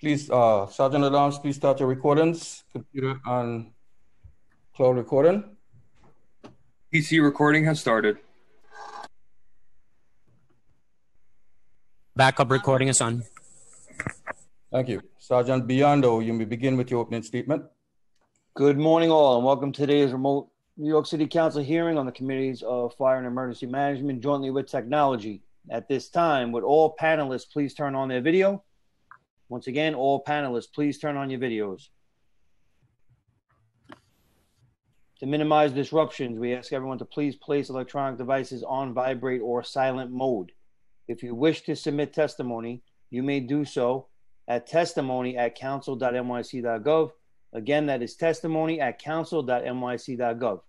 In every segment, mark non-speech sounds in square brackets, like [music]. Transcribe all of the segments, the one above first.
Please, uh, Sergeant at Arms, please start your recordings. Computer on cloud recording. PC recording has started. Backup recording is on. Thank you. Sergeant Biondo, you may begin with your opening statement. Good morning, all, and welcome to today's remote New York City Council hearing on the committees of Fire and Emergency Management jointly with Technology. At this time, would all panelists please turn on their video? Once again, all panelists, please turn on your videos. To minimize disruptions, we ask everyone to please place electronic devices on vibrate or silent mode. If you wish to submit testimony, you may do so at testimony at council.nyc.gov. Again, that is testimony at council.nyc.gov.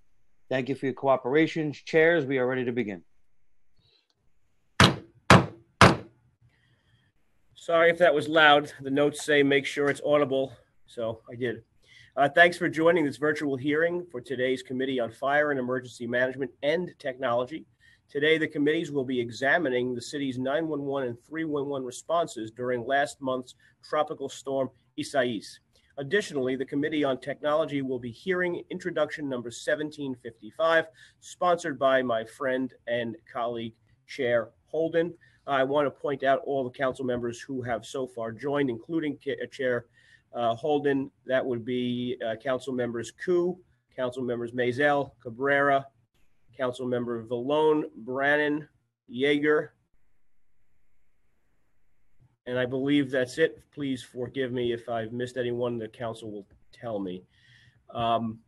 Thank you for your cooperation. Chairs, we are ready to begin. Sorry if that was loud. The notes say make sure it's audible, so I did. Uh, thanks for joining this virtual hearing for today's Committee on Fire and Emergency Management and Technology. Today, the committees will be examining the city's 911 and 311 responses during last month's tropical storm Isaias. Additionally, the Committee on Technology will be hearing introduction number 1755, sponsored by my friend and colleague, Chair Holden. I want to point out all the council members who have so far joined, including uh, Chair uh, Holden. That would be uh, Council members Koo, Council members Maisel, Cabrera, Council member Vallone, Brannan, Yeger. And I believe that's it. Please forgive me if I've missed anyone. The council will tell me. Um,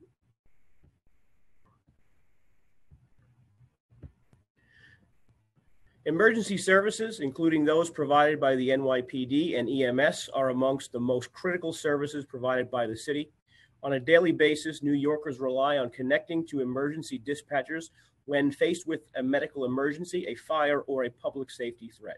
Emergency services, including those provided by the NYPD and EMS, are amongst the most critical services provided by the city. On a daily basis, New Yorkers rely on connecting to emergency dispatchers when faced with a medical emergency, a fire, or a public safety threat.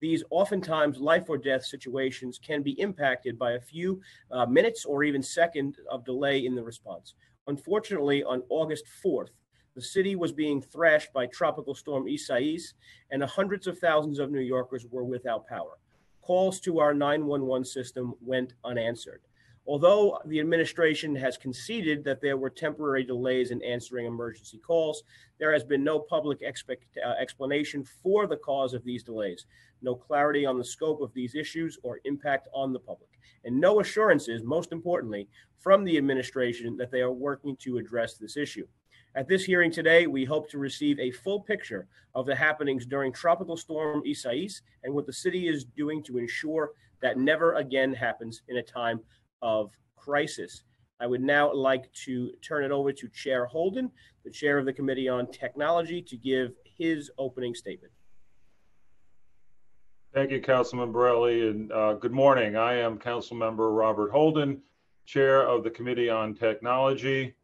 These oftentimes life or death situations can be impacted by a few uh, minutes or even seconds of delay in the response. Unfortunately, on August 4th, the city was being thrashed by tropical storm Isaias, and hundreds of thousands of New Yorkers were without power. Calls to our 911 system went unanswered. Although the administration has conceded that there were temporary delays in answering emergency calls, there has been no public expect, uh, explanation for the cause of these delays, no clarity on the scope of these issues or impact on the public, and no assurances, most importantly, from the administration that they are working to address this issue. At this hearing today, we hope to receive a full picture of the happenings during Tropical Storm Isaias and what the city is doing to ensure that never again happens in a time of crisis. I would now like to turn it over to Chair Holden, the chair of the Committee on Technology, to give his opening statement. Thank you, Councilman Borelli, and uh, good morning. I am Councilmember Robert Holden, Chair of the Committee on Technology.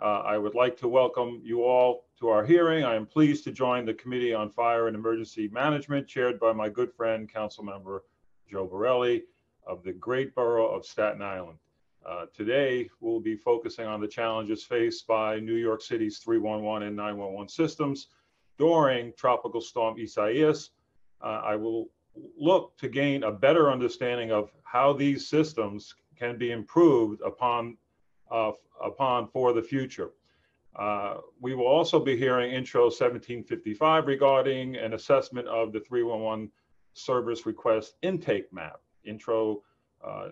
Uh, I would like to welcome you all to our hearing. I am pleased to join the Committee on Fire and Emergency Management, chaired by my good friend, Councilmember Joe Borelli of the great borough of Staten Island. Uh, today, we'll be focusing on the challenges faced by New York City's 311 and 911 systems during Tropical Storm Isaias. Uh, I will look to gain a better understanding of how these systems can be improved upon upon for the future. Uh, we will also be hearing Intro 1755 regarding an assessment of the 311 service request intake map. Intro uh,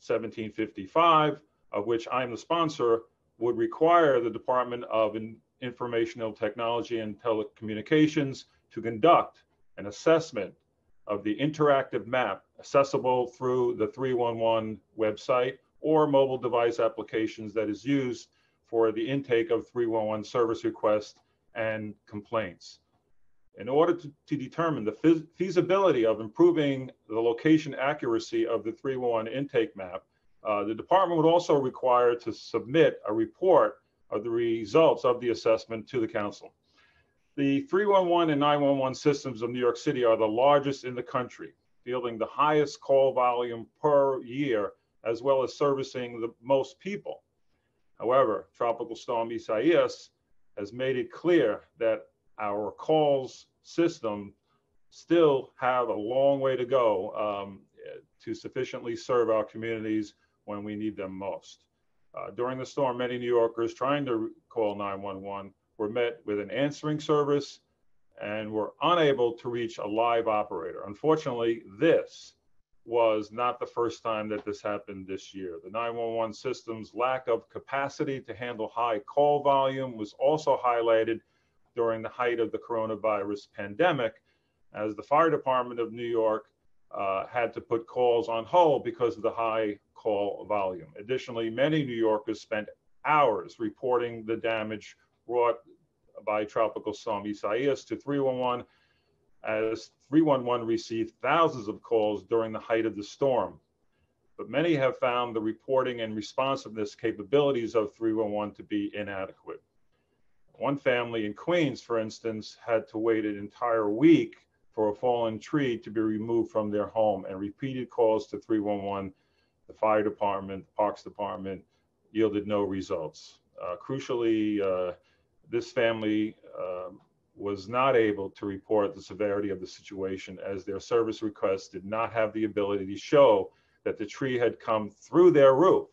1755, of which I'm the sponsor, would require the Department of In Informational Technology and Telecommunications to conduct an assessment of the interactive map accessible through the 311 website or mobile device applications that is used for the intake of 311 service requests and complaints. In order to, to determine the feasibility of improving the location accuracy of the 311 intake map, uh, the department would also require to submit a report of the results of the assessment to the council. The 311 and 911 systems of New York City are the largest in the country, fielding the highest call volume per year as well as servicing the most people. However, Tropical Storm Isaias has made it clear that our calls system still have a long way to go um, to sufficiently serve our communities when we need them most. Uh, during the storm, many New Yorkers trying to call 911 were met with an answering service and were unable to reach a live operator. Unfortunately, this was not the first time that this happened this year. The 911 system's lack of capacity to handle high call volume was also highlighted during the height of the coronavirus pandemic as the fire department of New York uh, had to put calls on hold because of the high call volume. Additionally, many New Yorkers spent hours reporting the damage wrought by Tropical Storm Isaias to 311 as 311 received thousands of calls during the height of the storm. But many have found the reporting and responsiveness capabilities of 311 to be inadequate. One family in Queens, for instance, had to wait an entire week for a fallen tree to be removed from their home, and repeated calls to 311, the fire department, the parks department, yielded no results. Uh, crucially, uh, this family um, was not able to report the severity of the situation as their service request did not have the ability to show that the tree had come through their roof.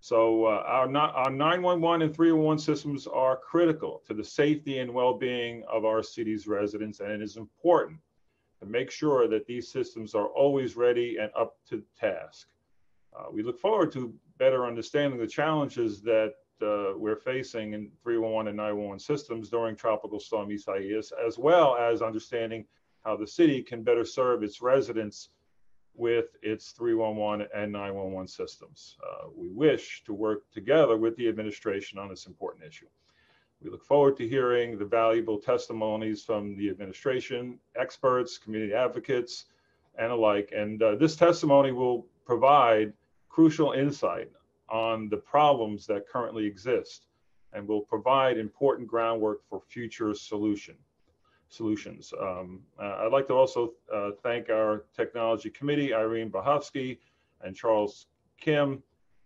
So uh, our, our 911 and 311 systems are critical to the safety and well-being of our city's residents, and it is important to make sure that these systems are always ready and up to task. Uh, we look forward to better understanding the challenges that uh, we're facing in 311 and 911 systems during Tropical Storm Isaias, as well as understanding how the city can better serve its residents with its 311 and 911 systems. Uh, we wish to work together with the administration on this important issue. We look forward to hearing the valuable testimonies from the administration, experts, community advocates, and alike. And uh, this testimony will provide crucial insight on the problems that currently exist and will provide important groundwork for future solution solutions. Um, uh, I'd like to also uh, thank our technology committee, Irene Byhovsky and Charles Kim,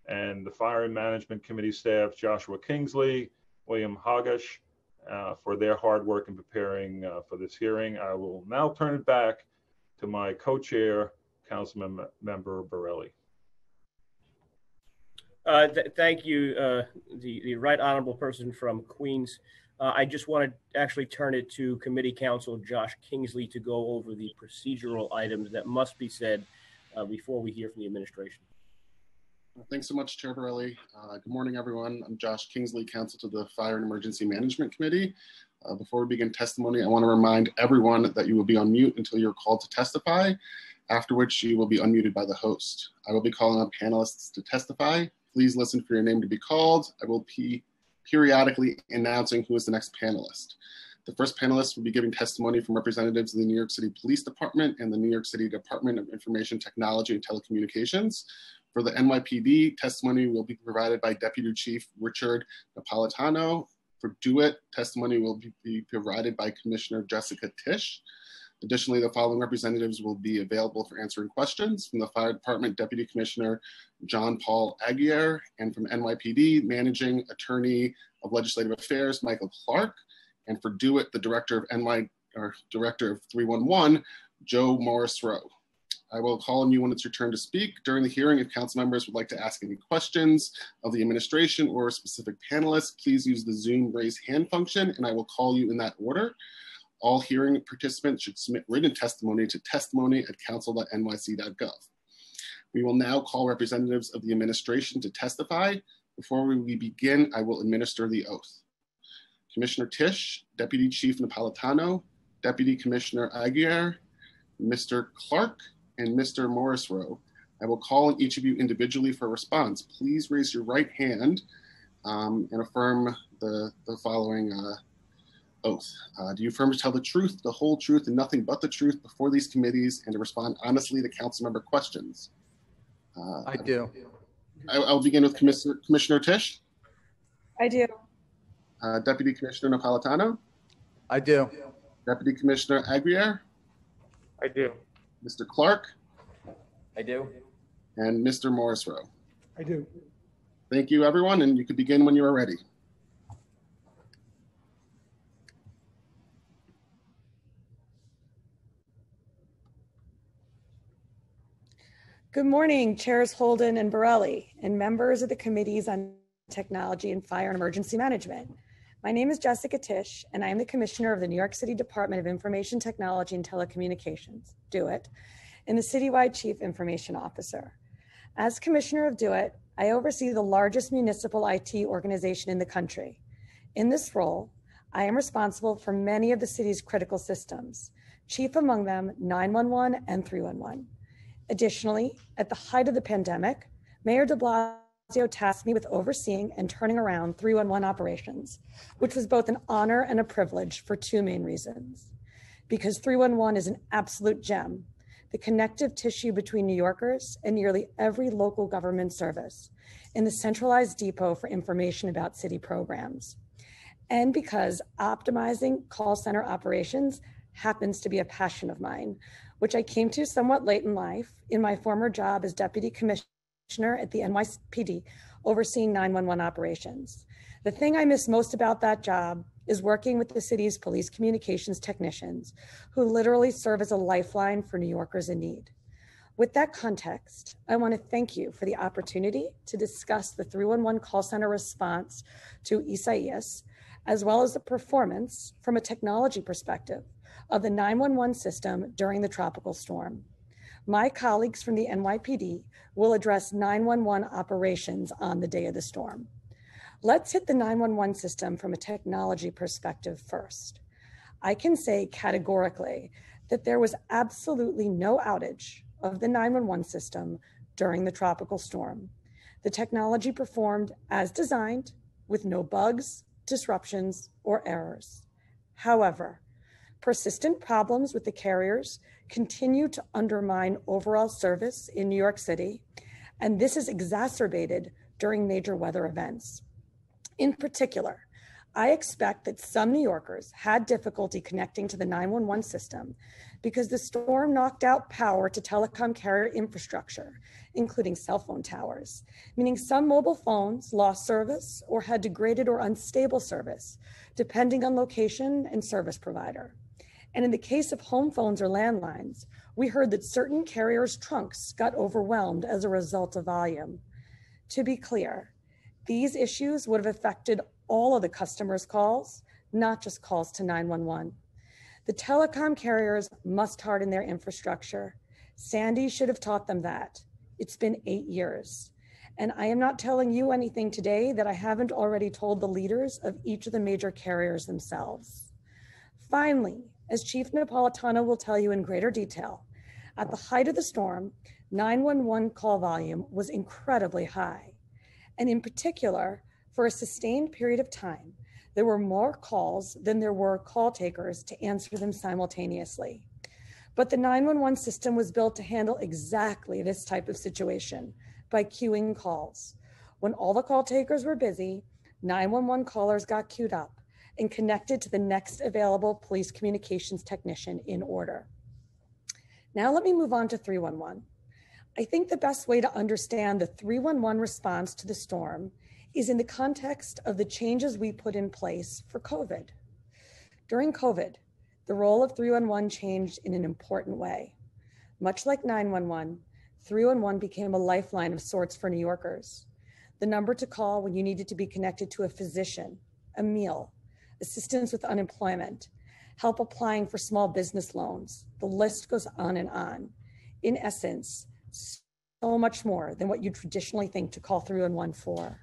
and the fire and management committee staff, Joshua Kingsley, William Hagash, uh, for their hard work in preparing uh, for this hearing. I will now turn it back to my co-chair, Councilmember Member Borelli. Uh, th- thank you, uh, the, the right honorable person from Queens. Uh, I just want to actually turn it to committee counsel Josh Kingsley to go over the procedural items that must be said uh, before we hear from the administration. Thanks so much, Chair Borelli. Uh, good morning, everyone. I'm Josh Kingsley, counsel to the Fire and Emergency Management Committee. Uh, before we begin testimony, I want to remind everyone that you will be on mute until you're called to testify, after which you will be unmuted by the host. I will be calling on panelists to testify. Please listen for your name to be called. I will be periodically announcing who is the next panelist. The first panelist will be giving testimony from representatives of the New York City Police Department and the New York City Department of Information Technology and Telecommunications. For the NYPD, testimony will be provided by Deputy Chief Richard Napolitano. For DoIT, testimony will be provided by Commissioner Jessica Tisch. Additionally, the following representatives will be available for answering questions from the Fire Department Deputy Commissioner John Paul Aguirre and from NYPD Managing Attorney of Legislative Affairs Michael Clark, and for DoIT, the Director of NY or Director of 311 Joe Morrisroe. I will call on you when it's your turn to speak. During the hearing, if council members would like to ask any questions of the administration or a specific panelist, please use the Zoom raise hand function and I will call you in that order. All hearing participants should submit written testimony to testimony at council.nyc.gov. We will now call representatives of the administration to testify. Before we begin, I will administer the oath. Commissioner Tisch, Deputy Chief Napolitano, Deputy Commissioner Aguirre, Mr. Clark, and Mr. Morrisroe. I will call on each of you individually for a response. Please raise your right hand um, and affirm the, the following uh, oath. Uh, do you affirm to tell the truth, the whole truth, and nothing but the truth before these committees and to respond honestly to council member questions? Uh, I do. I, will begin with Commissioner, Commissioner Tisch. I do. Uh, Deputy Commissioner Napolitano. I do. Deputy Commissioner Aguirre. I do. Mr. Clark. I do. And Mr. Morrisroe. I do. Thank you, everyone, and you can begin when you are ready. Good morning, Chairs Holden and Borelli, and members of the Committees on Technology and Fire and Emergency Management. My name is Jessica Tisch, and I am the Commissioner of the New York City Department of Information Technology and Telecommunications, DOIT, and the Citywide Chief Information Officer. As Commissioner of DOIT, I oversee the largest municipal IT organization in the country. In this role, I am responsible for many of the city's critical systems, chief among them 911 and 311. Additionally, at the height of the pandemic, Mayor de Blasio tasked me with overseeing and turning around 311 operations, which was both an honor and a privilege for two main reasons. Because 311 is an absolute gem, the connective tissue between New Yorkers and nearly every local government service, and the centralized depot for information about city programs. And because optimizing call center operations happens to be a passion of mine, which I came to somewhat late in life in my former job as deputy commissioner at the NYPD, overseeing 911 operations. The thing I miss most about that job is working with the city's police communications technicians, who literally serve as a lifeline for New Yorkers in need. With that context, I want to thank you for the opportunity to discuss the 311 call center response to Isaias, as well as the performance from a technology perspective of the 911 system during the tropical storm. My colleagues from the NYPD will address 911 operations on the day of the storm. Let's hit the 911 system from a technology perspective first. I can say categorically that there was absolutely no outage of the 911 system during the tropical storm. The technology performed as designed with no bugs, disruptions, or errors. However, persistent problems with the carriers continue to undermine overall service in New York City, and this is exacerbated during major weather events. In particular, I expect that some New Yorkers had difficulty connecting to the 911 system because the storm knocked out power to telecom carrier infrastructure, including cell phone towers, meaning some mobile phones lost service or had degraded or unstable service, depending on location and service provider. And in the case of home phones or landlines, we heard that certain carriers' trunks got overwhelmed as a result of volume. To be clear, these issues would have affected all of the customers' calls, not just calls to 911. The telecom carriers must harden their infrastructure. Sandy should have taught them that. It's been eight years. And I am not telling you anything today that I haven't already told the leaders of each of the major carriers themselves. Finally, as Chief Napolitano will tell you in greater detail, at the height of the storm, 911 call volume was incredibly high. And in particular, for a sustained period of time, there were more calls than there were call takers to answer them simultaneously. But the 911 system was built to handle exactly this type of situation by queuing calls. When all the call takers were busy, 911 callers got queued up and connected to the next available police communications technician in order. Now let me move on to 311. I think the best way to understand the 311 response to the storm is in the context of the changes we put in place for COVID. During COVID, the role of 311 changed in an important way. Much like 911, 311 became a lifeline of sorts for New Yorkers. The number to call when you needed to be connected to a physician, a meal, assistance with unemployment, help applying for small business loans. The list goes on and on. In essence, so much more than what you traditionally think to call 311 for.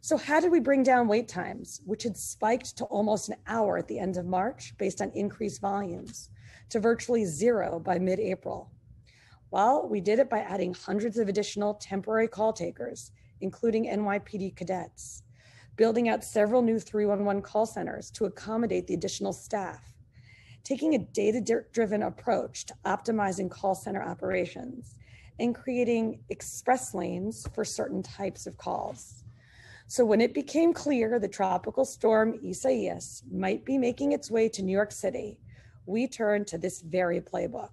So, how did we bring down wait times, which had spiked to almost an hour at the end of March based on increased volumes, to virtually zero by mid April? Well, we did it by adding hundreds of additional temporary call takers, including NYPD cadets building out several new 311 call centers to accommodate the additional staff, taking a data driven approach to optimizing call center operations, and creating express lanes for certain types of calls. So, when it became clear the tropical storm Isaias might be making its way to New York City, we turned to this very playbook.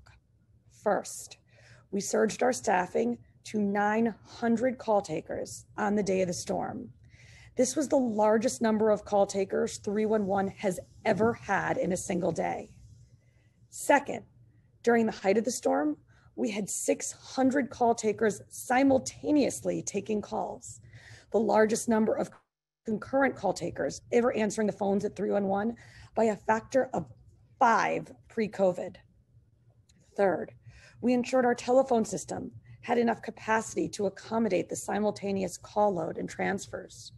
First, we surged our staffing to 900 call takers on the day of the storm this was the largest number of call takers 311 has ever had in a single day. Second, during the height of the storm, we had 600 call takers simultaneously taking calls, the largest number of concurrent call takers ever answering the phones at 311 by a factor of five pre COVID. Third, we ensured our telephone system had enough capacity to accommodate the simultaneous call load and transfers.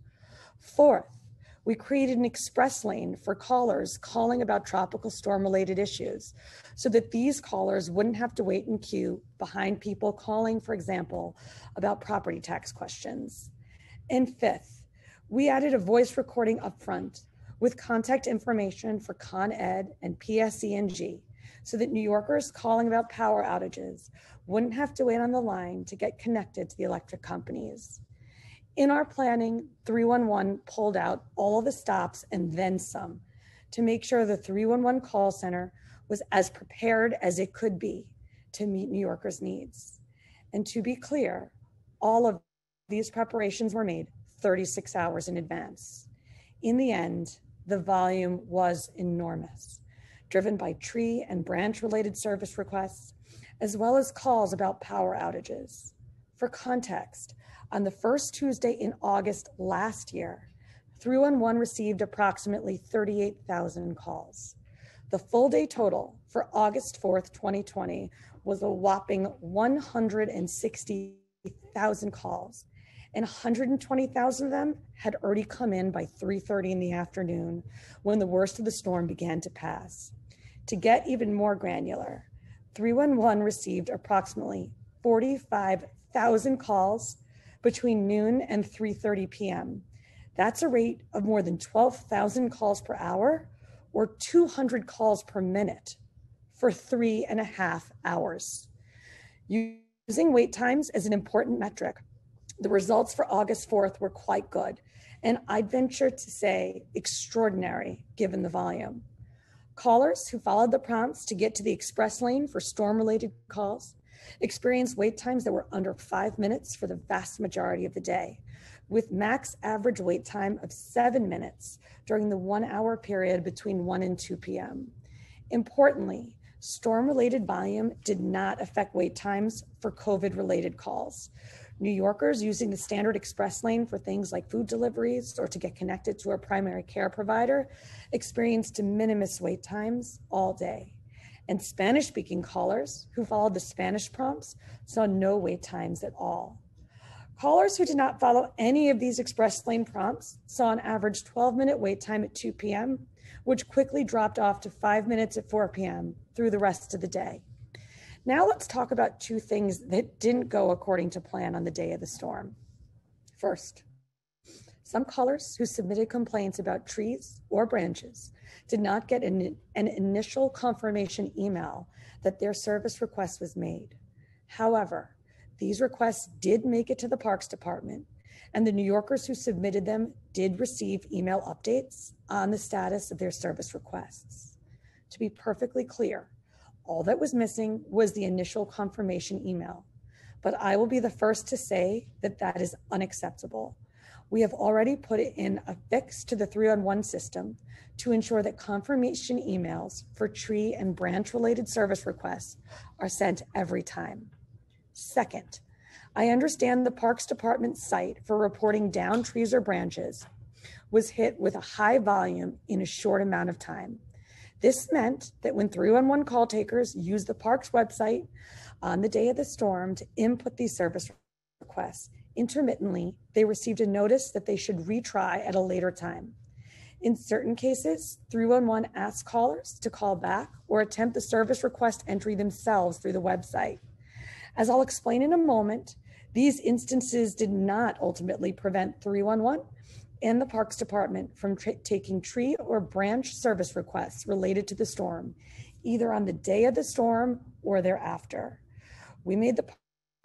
Fourth, we created an express lane for callers calling about tropical storm related issues so that these callers wouldn't have to wait in queue behind people calling, for example, about property tax questions. And fifth, we added a voice recording upfront with contact information for Con Ed and PSE&G so that New Yorkers calling about power outages wouldn't have to wait on the line to get connected to the electric companies. In our planning, 311 pulled out all the stops and then some to make sure the 311 call center was as prepared as it could be to meet New Yorkers' needs. And to be clear, all of these preparations were made 36 hours in advance. In the end, the volume was enormous, driven by tree and branch related service requests, as well as calls about power outages. For context, on the first Tuesday in August last year, 311 received approximately 38,000 calls. The full day total for August 4th, 2020 was a whopping 160,000 calls, and 120,000 of them had already come in by 3:30 in the afternoon when the worst of the storm began to pass. To get even more granular, 311 received approximately 45,000 calls between noon and 3:30 p.m. That's a rate of more than 12,000 calls per hour or 200 calls per minute for three and a half hours. Using wait times as an important metric, the results for August 4th were quite good, and I'd venture to say extraordinary given the volume. Callers who followed the prompts to get to the express lane for storm related calls experienced wait times that were under five minutes for the vast majority of the day, with max average wait time of seven minutes during the one hour period between 1 and 2 p.m. Importantly, storm related volume did not affect wait times for COVID related calls. New Yorkers using the standard express lane for things like food deliveries or to get connected to a primary care provider experienced de minimis wait times all day and Spanish speaking callers who followed the Spanish prompts saw no wait times at all. Callers who did not follow any of these express lane prompts saw an average 12 minute wait time at 2 p.m., which quickly dropped off to five minutes at 4 p.m. through the rest of the day. Now let's talk about two things that didn't go according to plan on the day of the storm. First, some callers who submitted complaints about trees or branches did not get an, an initial confirmation email that their service request was made. However, these requests did make it to the Parks Department, and the New Yorkers who submitted them did receive email updates on the status of their service requests. To be perfectly clear, all that was missing was the initial confirmation email. But I will be the first to say that that is unacceptable. We have already put it in a fix to the 311 system to ensure that confirmation emails for tree and branch related service requests are sent every time. Second, I understand the Parks Department site for reporting down trees or branches was hit with a high volume in a short amount of time. This meant that when 311 call takers used the park's website on the day of the storm to input these service requests, intermittently, they received a notice that they should retry at a later time. In certain cases, 311 asks callers to call back or attempt the service request entry themselves through the website. As I'll explain in a moment, these instances did not ultimately prevent 311 and the Parks Department from tra- taking tree or branch service requests related to the storm, either on the day of the storm or thereafter. We made the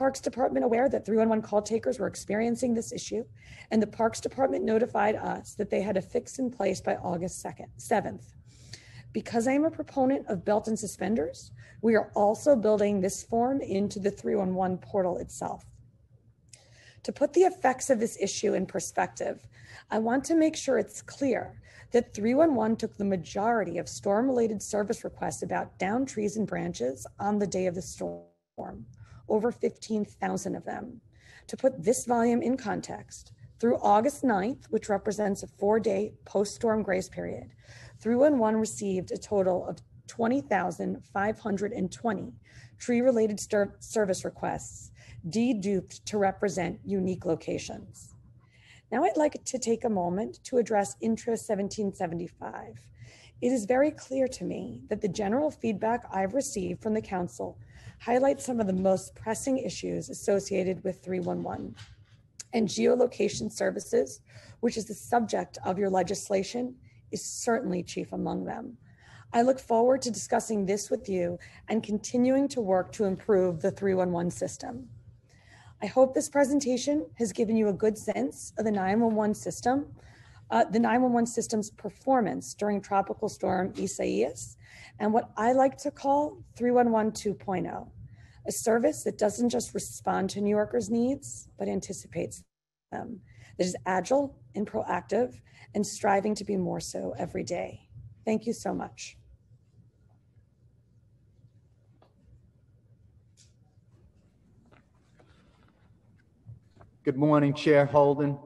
Parks Department aware that 311 call takers were experiencing this issue, and the Parks Department notified us that they had a fix in place by August 2nd, 7th. Because I am a proponent of belt and suspenders, we are also building this form into the 311 portal itself. To put the effects of this issue in perspective, I want to make sure it's clear that 311 took the majority of storm related service requests about down trees and branches on the day of the storm. Over 15,000 of them. To put this volume in context, through August 9th, which represents a four day post storm grace period, 311 received a total of 20,520 tree related service requests deduped to represent unique locations. Now I'd like to take a moment to address Intro 1775. It is very clear to me that the general feedback I've received from the council highlights some of the most pressing issues associated with 311 and geolocation services, which is the subject of your legislation, is certainly chief among them. I look forward to discussing this with you and continuing to work to improve the 311 system. I hope this presentation has given you a good sense of the 911 system, uh, the 911 system's performance during Tropical Storm Isaias, and what I like to call 311 2.0, a service that doesn't just respond to New Yorkers' needs, but anticipates them, that is agile and proactive and striving to be more so every day. Thank you so much. Good morning, Chair Holden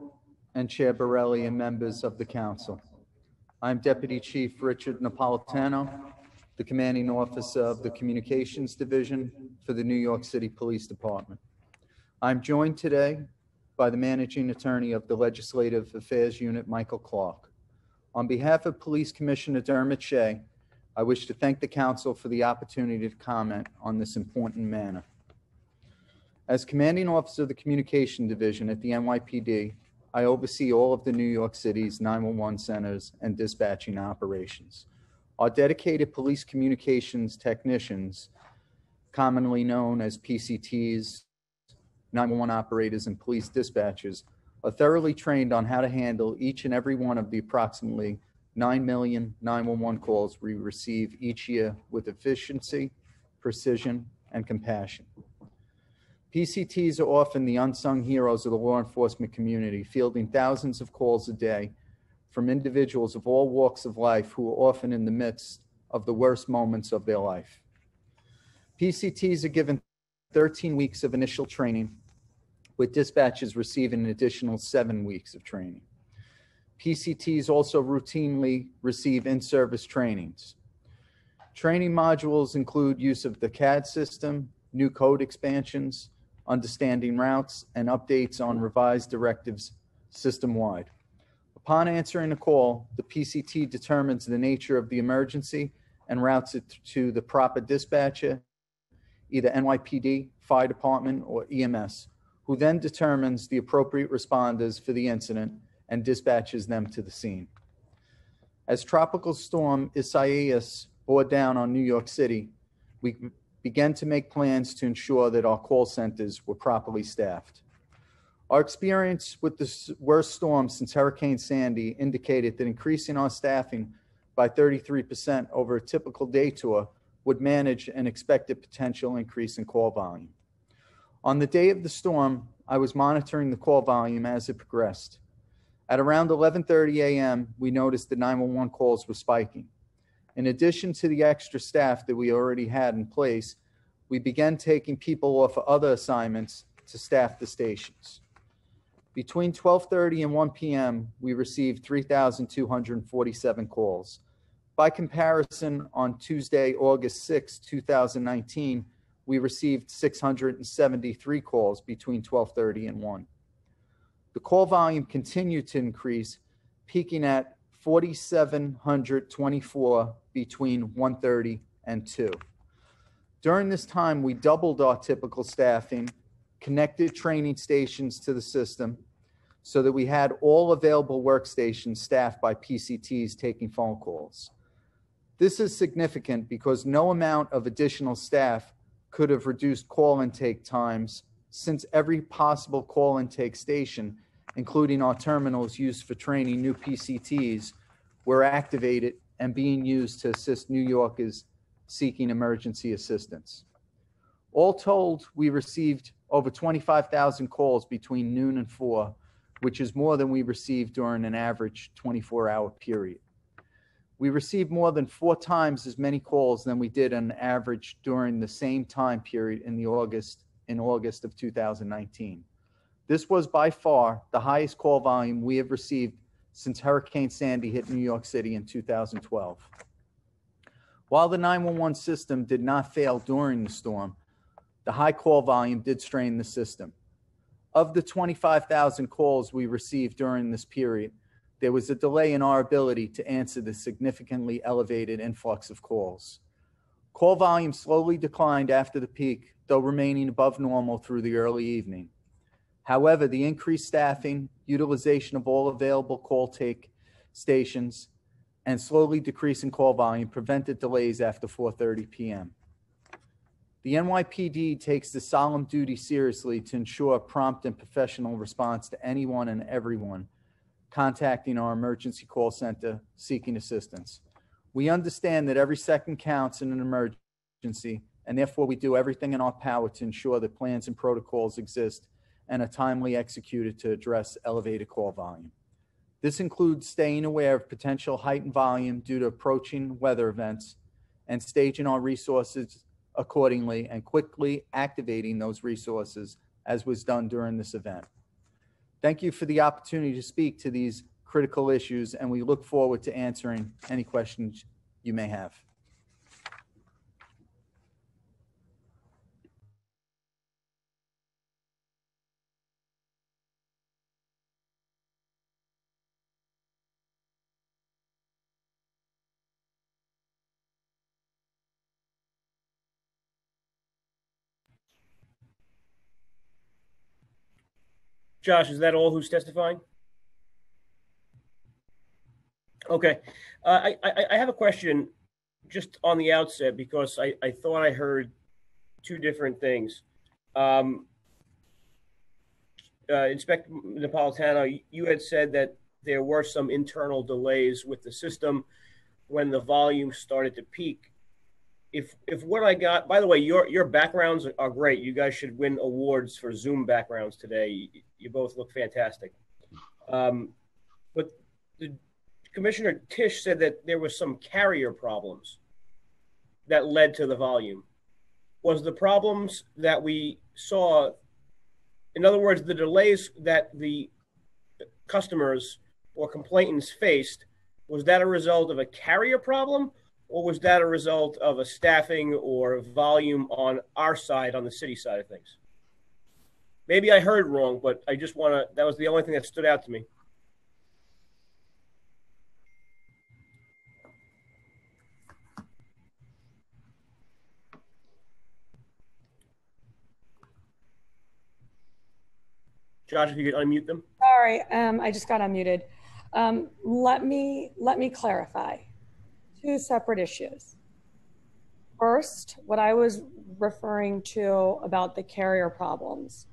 and Chair Borelli and members of the council. I'm Deputy Chief Richard Napolitano, the commanding officer of the Communications Division for the New York City Police Department. I'm joined today by the managing attorney of the Legislative Affairs Unit, Michael Clark. On behalf of Police Commissioner Dermot Shea, I wish to thank the council for the opportunity to comment on this important matter. As commanding officer of the Communication Division at the NYPD, I oversee all of the New York City's 911 centers and dispatching operations. Our dedicated police communications technicians, commonly known as PCTs, 911 operators, and police dispatchers, are thoroughly trained on how to handle each and every one of the approximately 9 million 911 calls we receive each year with efficiency, precision, and compassion. PCTs are often the unsung heroes of the law enforcement community, fielding thousands of calls a day from individuals of all walks of life who are often in the midst of the worst moments of their life. PCTs are given 13 weeks of initial training, with dispatches receiving an additional seven weeks of training. PCTs also routinely receive in service trainings. Training modules include use of the CAD system, new code expansions, understanding routes, and updates on revised directives system-wide. Upon answering a call, the PCT determines the nature of the emergency and routes it to the proper dispatcher, either NYPD, fire department, or EMS, who then determines the appropriate responders for the incident and dispatches them to the scene. As Tropical Storm Isaias bore down on New York City, we began to make plans to ensure that our call centers were properly staffed. Our experience with the worst storm since Hurricane Sandy indicated that increasing our staffing by 33% over a typical day tour would manage an expected potential increase in call volume. On the day of the storm, I was monitoring the call volume as it progressed. At around 11:30 a.m., we noticed the 911 calls were spiking. In addition to the extra staff that we already had in place, we began taking people off other assignments to staff the stations. Between 12:30 and 1 p.m., we received 3,247 calls. By comparison, on Tuesday, August 6, 2019, we received 673 calls between 12:30 and 1. The call volume continued to increase, peaking at 4,724 between 1.30 and 2. During this time, we doubled our typical staffing, connected training stations to the system so that we had all available workstations staffed by PCTs taking phone calls. This is significant because no amount of additional staff could have reduced call intake times since every possible call intake station, including our terminals used for training new PCTs, were activated and being used to assist New Yorkers seeking emergency assistance. All told, we received over 25,000 calls between noon and 4, which is more than we received during an average 24 hour period. We received more than four times as many calls than we did on average during the same time period in the August in August of 2019. This was by far the highest call volume we have received since Hurricane Sandy hit New York City in 2012. While the 911 system did not fail during the storm, the high call volume did strain the system. Of the 25,000 calls we received during this period, there was a delay in our ability to answer the significantly elevated influx of calls. Call volume slowly declined after the peak, though remaining above normal through the early evening. However, the increased staffing, utilization of all available call take stations, and slowly decreasing call volume prevented delays after 4:30 p.m. The NYPD takes the solemn duty seriously to ensure a prompt and professional response to anyone and everyone contacting our emergency call center seeking assistance. We understand that every second counts in an emergency, and therefore we do everything in our power to ensure that plans and protocols exist and are timely executed to address elevated call volume. This includes staying aware of potential heightened volume due to approaching weather events and staging our resources accordingly and quickly activating those resources as was done during this event. Thank you for the opportunity to speak to these critical issues, and we look forward to answering any questions you may have. Josh, is that all who's testifying? Okay. Uh, I, I, I have a question just on the outset because I, I thought I heard two different things. Um, uh, Inspector Napolitano, you had said that there were some internal delays with the system when the volume started to peak. If if what I got, by the way, your your backgrounds are great. You guys should win awards for Zoom backgrounds today. You both look fantastic. Um, but the, Commissioner Tisch said that there was some carrier problems that led to the volume. Was the problems that we saw, in other words, the delays that the customers or complainants faced, was that a result of a carrier problem or was that a result of a staffing or volume on our side, on the city side of things? Maybe I heard wrong, but I just want to, that was the only thing that stood out to me. Josh, if you could unmute them. Sorry, um, I just got unmuted. Um, let me let me clarify two separate issues. First, what I was referring to about the carrier problems.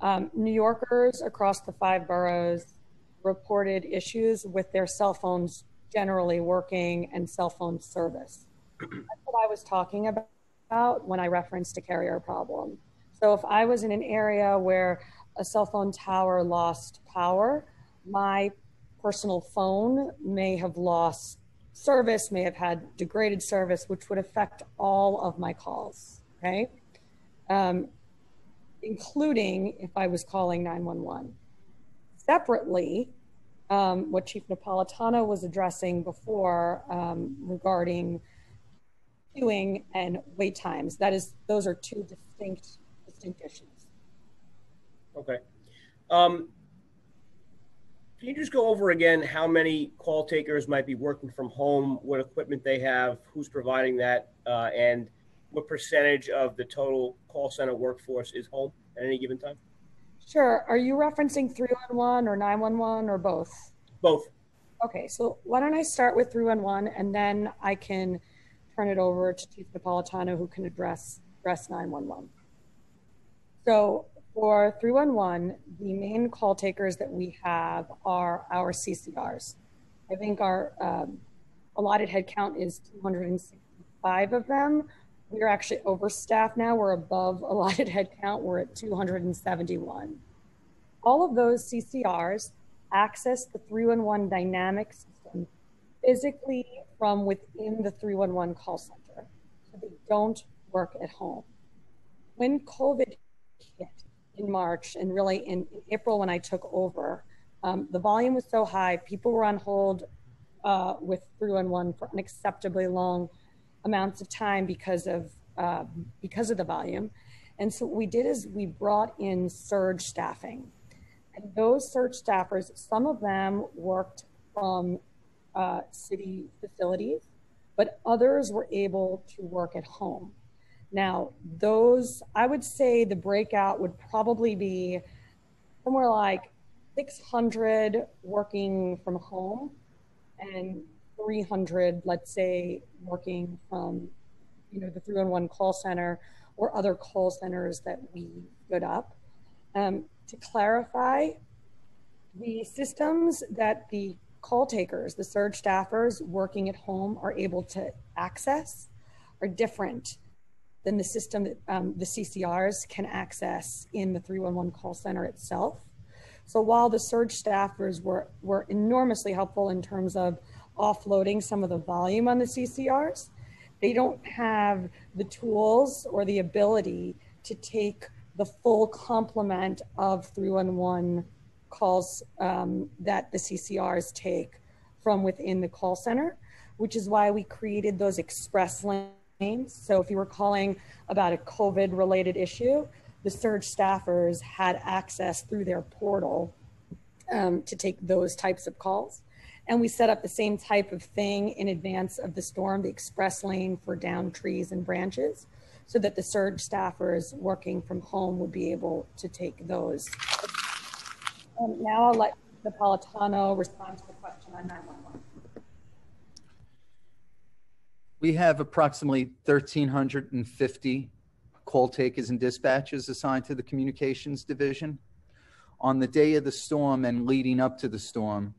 Um, New Yorkers across the five boroughs reported issues with their cell phones generally working and cell phone service. That's what I was talking about when I referenced a carrier problem. So if I was in an area where a cell phone tower lost power, my personal phone may have lost service, may have had degraded service, which would affect all of my calls. Okay. Um, including if I was calling 911. Separately, um, what Chief Napolitano was addressing before um, regarding queuing and wait times. That is, those are two distinct distinct issues. Okay. Um, can you just go over again how many call takers might be working from home, what equipment they have, who's providing that, uh, and what percentage of the total call center workforce is home at any given time? Sure. Are you referencing 311 or 911 or both? Both. Okay, so why don't I start with 311 and then I can turn it over to Chief Napolitano who can address address 911. So for 311, the main call takers that we have are our CCRs. I think our um, allotted headcount is 265 of them, we're actually overstaffed now. We're above [laughs] allotted headcount. We're at 271. All of those CCRs access the 311 dynamic system physically from within the 311 call center. So they don't work at home. When COVID in March and really in April when I took over, um, the volume was so high, people were on hold uh, with 311 for unacceptably long amounts of time because of uh, because of the volume. And so what we did is we brought in surge staffing. And those surge staffers, some of them worked from uh, city facilities, but others were able to work at home. Now, those, I would say the breakout would probably be somewhere like 600 working from home and 300, let's say, working from, you know, the 311 call center or other call centers that we stood up. Um, to clarify, the systems that the call takers, the surge staffers working at home are able to access are different than the system that um, the CCRs can access in the 311 call center itself. So while the surge staffers were, were enormously helpful in terms of offloading some of the volume on the CCRs, they don't have the tools or the ability to take the full complement of 311 calls um, that the CCRs take from within the call center, which is why we created those express lanes. So if you were calling about a COVID related issue, the surge staffers had access through their portal um, to take those types of calls. And we set up the same type of thing in advance of the storm, the express lane for down trees and branches, so that the surge staffers working from home would be able to take those. Um, now I'll let Napolitano respond to the question on 911. We have approximately 1,350 call takers and dispatchers assigned to the communications division. On the day of the storm and leading up to the storm,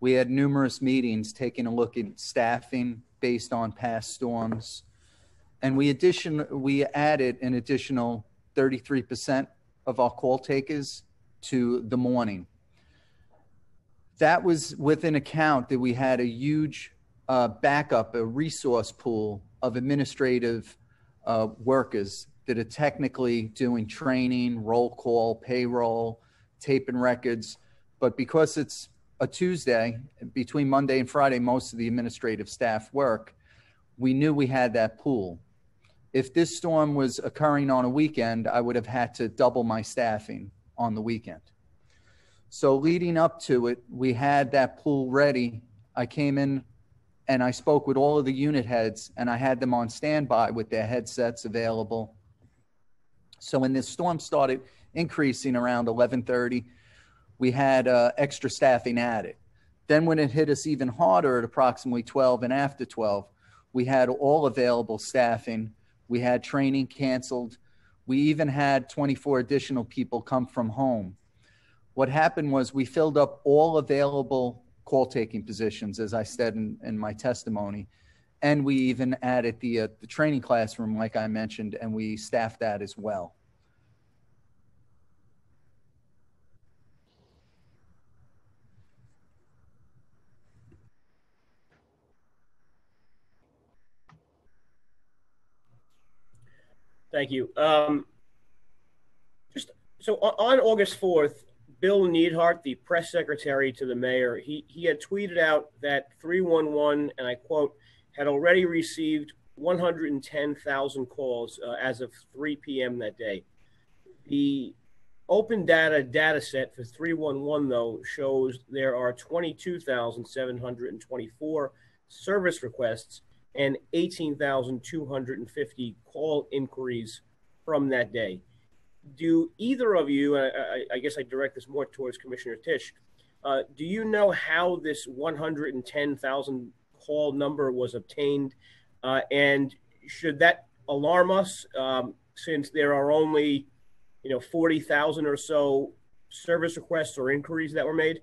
we had numerous meetings taking a look at staffing based on past storms. And we addition we added an additional 33% of our call takers to the morning. That was with an account that we had a huge uh, backup, a resource pool of administrative uh, workers that are technically doing training, roll call, payroll, tape and records. But because it's a Tuesday, between Monday and Friday, most of the administrative staff work, we knew we had that pool. If this storm was occurring on a weekend, I would have had to double my staffing on the weekend. So leading up to it, we had that pool ready. I came in and I spoke with all of the unit heads and I had them on standby with their headsets available. So when this storm started increasing around 1130, we had uh, extra staffing added. Then when it hit us even harder at approximately 12 and after 12, we had all available staffing. We had training canceled. We even had 24 additional people come from home. What happened was we filled up all available call taking positions, as I said in, in my testimony. And we even added the, uh, the training classroom, like I mentioned, and we staffed that as well. Thank you. Um, just so on, on August 4th, Bill Neidhardt, the press secretary to the mayor, he, he had tweeted out that 311, and I quote, had already received 110,000 calls uh, as of 3 p.m. that day. The open data data set for 311, though, shows there are 22,724 service requests and 18,250 call inquiries from that day. Do either of you, I, I, guess I direct this more towards Commissioner Tisch, uh, do you know how this 110,000 call number was obtained? Uh, and should that alarm us um, since there are only, you know, 40,000 or so service requests or inquiries that were made?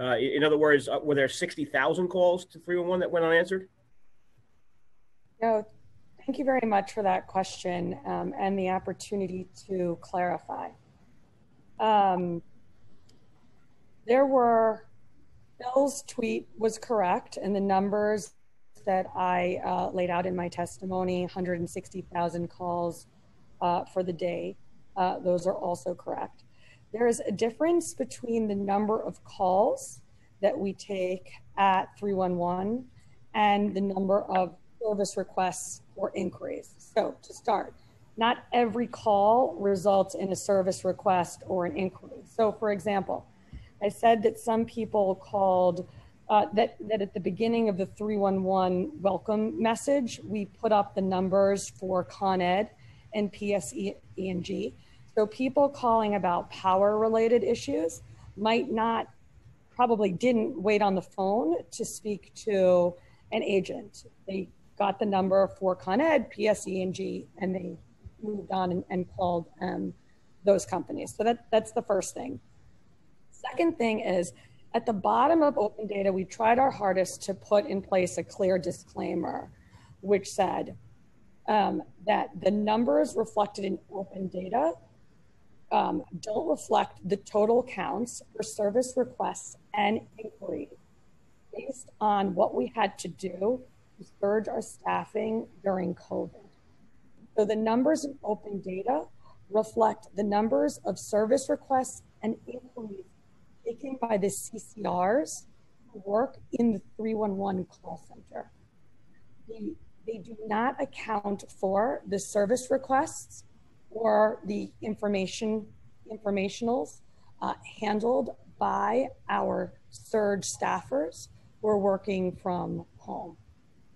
Uh, in other words, uh, were there 60,000 calls to 311 that went unanswered? No, thank you very much for that question um, and the opportunity to clarify. Um, there were, Bill's tweet was correct, and the numbers that I uh, laid out in my testimony, 160,000 calls uh, for the day. Uh, those are also correct. There is a difference between the number of calls that we take at 311 and the number of service requests or inquiries. So, to start, not every call results in a service request or an inquiry. So, for example, I said that some people called uh, that that at the beginning of the 311 welcome message, we put up the numbers for Con Ed and PSE&G. So people calling about power related issues might not probably didn't wait on the phone to speak to an agent. They got the number for Con Ed, PSE&G, and they moved on and, and called um, those companies. So that that's the first thing. Second thing is at the bottom of open data, we tried our hardest to put in place a clear disclaimer, which said um, that the numbers reflected in open data um, don't reflect the total counts for service requests and inquiries based on what we had to do surge our staffing during COVID. So the numbers in open data reflect the numbers of service requests and inquiries taken by the CCRs who work in the 311 call center. They, they do not account for the service requests or the information informationals uh, handled by our surge staffers who are working from home.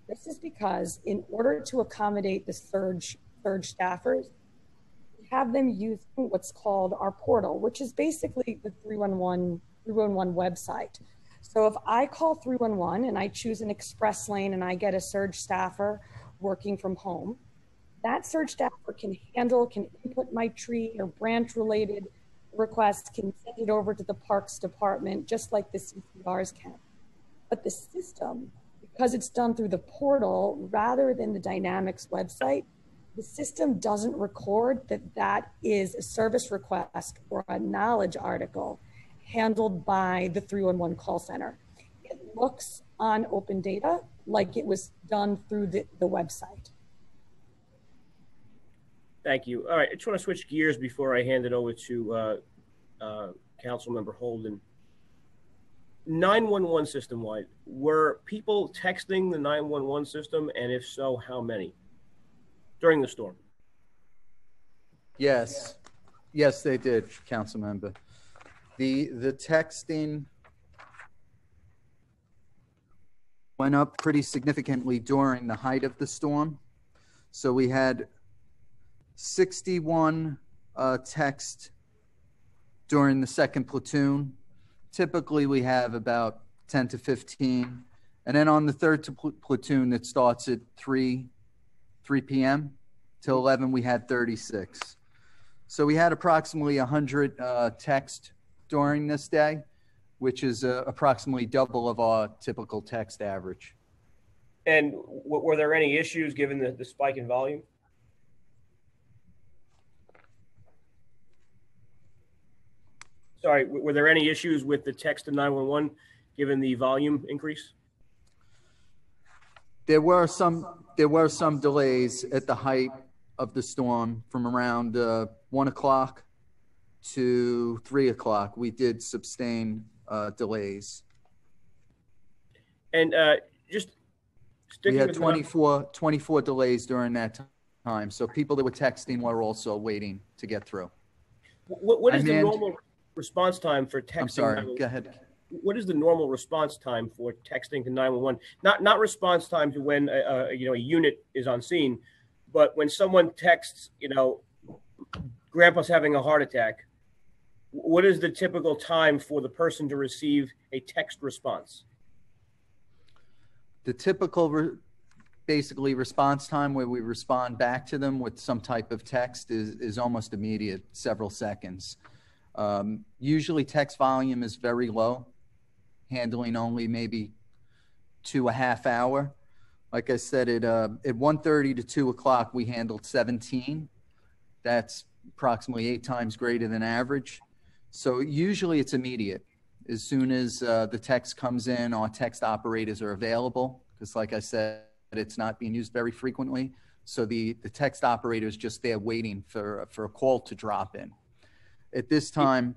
This is because in order to accommodate the surge surge staffers, we have them using what's called our portal, which is basically the 311, 311 website. So if I call 311 and I choose an express lane and I get a surge staffer working from home, that surge staffer can handle, can input my tree or branch related requests, can send it over to the parks department, just like the CCRs can. But the system, because it's done through the portal rather than the Dynamics website, the system doesn't record that that is a service request or a knowledge article handled by the 311 call center. It looks on open data like it was done through the, the website. Thank you. All right, I just want to switch gears before I hand it over to uh, uh, Council Member Holden. 911 system wide, were people texting the 911 system? And if so, how many? during the storm? Yes, yes, they did, council member. The, the texting went up pretty significantly during the height of the storm. So we had 61 uh, text during the second platoon. Typically, we have about 10 to 15. And then on the third pl- platoon, it starts at 3 3 p.m. till 11, we had 36. So we had approximately 100 uh, text during this day, which is uh, approximately double of our typical text average. And w- were there any issues given the, the spike in volume? Sorry, were there any issues with the text to 911 given the volume increase? There were some there were some delays at the height of the storm from around uh, one o'clock to three o'clock. We did sustain uh, delays. And uh, just We had with 24, 24 delays during that time. So people that were texting were also waiting to get through. what, what is I the normal response time for texting? I'm sorry. Go ahead. what is the normal response time for texting to 911 not not response time to when a, a, you know a unit is on scene but when someone texts you know grandpa's having a heart attack what is the typical time for the person to receive a text response The typical, re- basically, response time where we respond back to them with some type of text is, is almost immediate, several seconds. Um, usually, text volume is very low, handling only maybe to a half hour. Like I said, at, uh, at 1.30 to 2 o'clock, we handled 17. That's approximately eight times greater than average. So usually it's immediate. As soon as uh, the text comes in, our text operators are available because like I said, it's not being used very frequently. So the, the text operator is just there waiting for, for a call to drop in. At this time,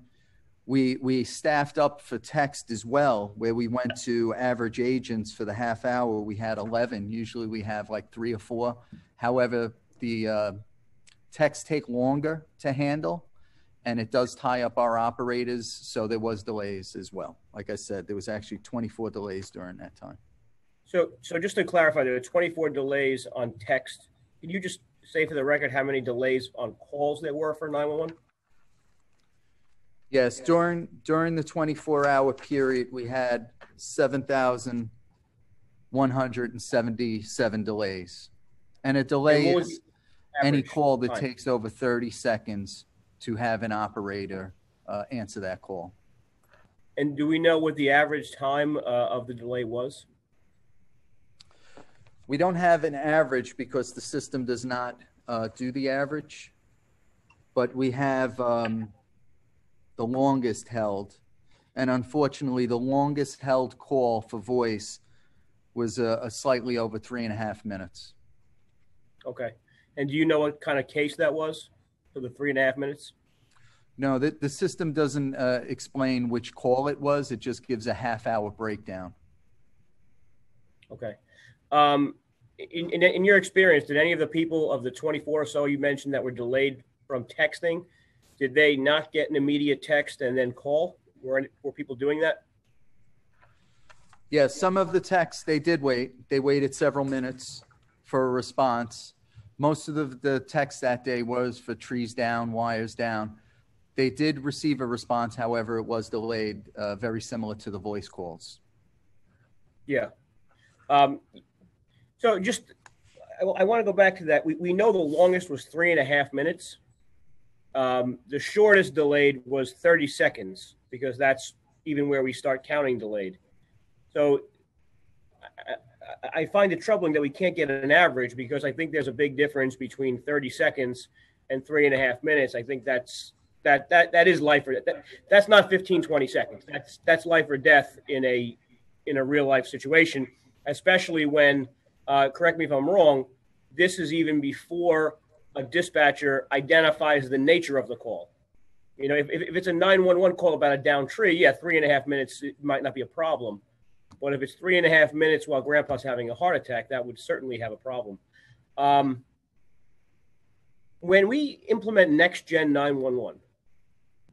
we, we staffed up for text as well, where we went to average agents for the half hour. We had 11. Usually we have like three or four. However, the uh, texts take longer to handle and it does tie up our operators. So there was delays as well. Like I said, there was actually 24 delays during that time. So, so just to clarify, there are 24 delays on text. Can you just say for the record how many delays on calls there were for 911? Yes, during during the 24 hour period, we had 7,177 delays. And a delay And what was is the any average call that time? takes over 30 seconds to have an operator uh, answer that call. And do we know what the average time uh, of the delay was? We don't have an average because the system does not uh, do the average, but we have um, the longest held. And unfortunately, the longest held call for voice was uh, a slightly over three and a half minutes. Okay. And do you know what kind of case that was for the three and a half minutes? No, the, the system doesn't uh, explain which call it was. It just gives a half hour breakdown. Okay. Um, in, in, in your experience, did any of the people of the 24 or so you mentioned that were delayed from texting, did they not get an immediate text and then call? Were, any- were people doing that? Yeah, some of the texts, they did wait. They waited several minutes for a response. Most of the, the text that day was for trees down, wires down. They did receive a response, however, it was delayed, uh, very similar to the voice calls. Yeah. Um, so just, I, I want to go back to that. We, we know the longest was three and a half minutes. Um, the shortest delayed was 30 seconds because that's even where we start counting delayed. So I, I, find it troubling that we can't get an average because I think there's a big difference between 30 seconds and three and a half minutes. I think that's that that that is life or that, that's not 15 20 seconds that's that's life or death in a in a real life situation especially when uh, correct me if i'm wrong this is even before a dispatcher identifies the nature of the call. You know if, if it's a 911 call about a down tree yeah three and a half minutes might not be a problem. But if it's three and a half minutes while grandpa's having a heart attack that would certainly have a problem. Um, when we implement next gen 911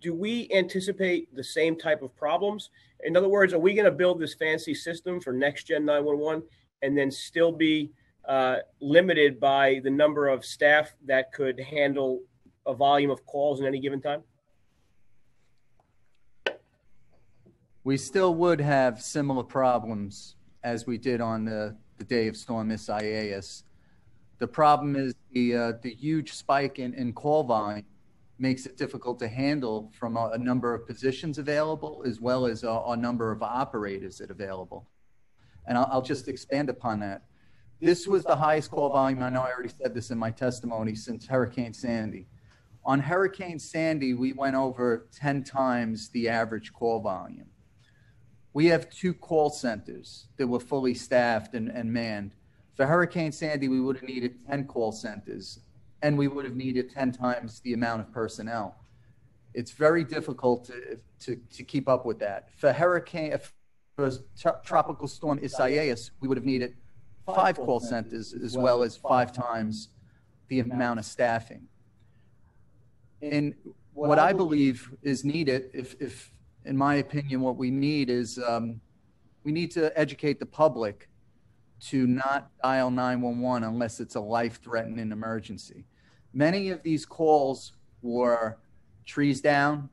do we anticipate the same type of problems? In other words, are we going to build this fancy system for next gen 911 and then still be uh, limited by the number of staff that could handle a volume of calls in any given time? We still would have similar problems as we did on the, the day of Storm Isaias. The problem is the, uh, the huge spike in, in call volume makes it difficult to handle from a, a number of positions available as well as a, a number of operators that available. And I'll, I'll just expand upon that. This was the highest call volume, I know I already said this in my testimony, since Hurricane Sandy. On Hurricane Sandy, we went over 10 times the average call volume. We have two call centers that were fully staffed and, and manned. For Hurricane Sandy, we would have needed 10 call centers and we would have needed 10 times the amount of personnel. It's very difficult to, to, to keep up with that. For hurricane, for tropical storm Isaias, we would have needed five call centers as well as five times the amount of staffing. And what I believe is needed, if, if in my opinion, what we need is um, we need to educate the public to not dial 911 unless it's a life threatening emergency. Many of these calls were trees down.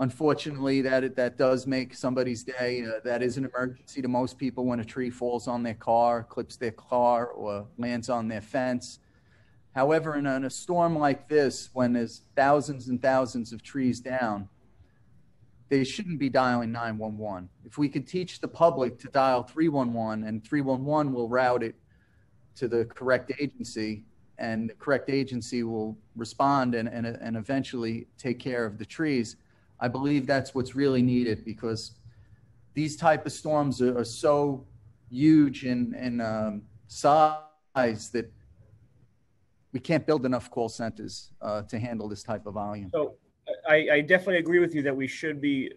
Unfortunately, that, that does make somebody's day. Uh, that is an emergency to most people when a tree falls on their car, clips their car, or lands on their fence. However, in a, in a storm like this, when there's thousands and thousands of trees down, they shouldn't be dialing 911. If we could teach the public to dial 311 and 311 will route it to the correct agency and the correct agency will respond and, and, and eventually take care of the trees, I believe that's what's really needed because these type of storms are, are so huge in, in um, size that we can't build enough call centers uh, to handle this type of volume. So I, I definitely agree with you that we should be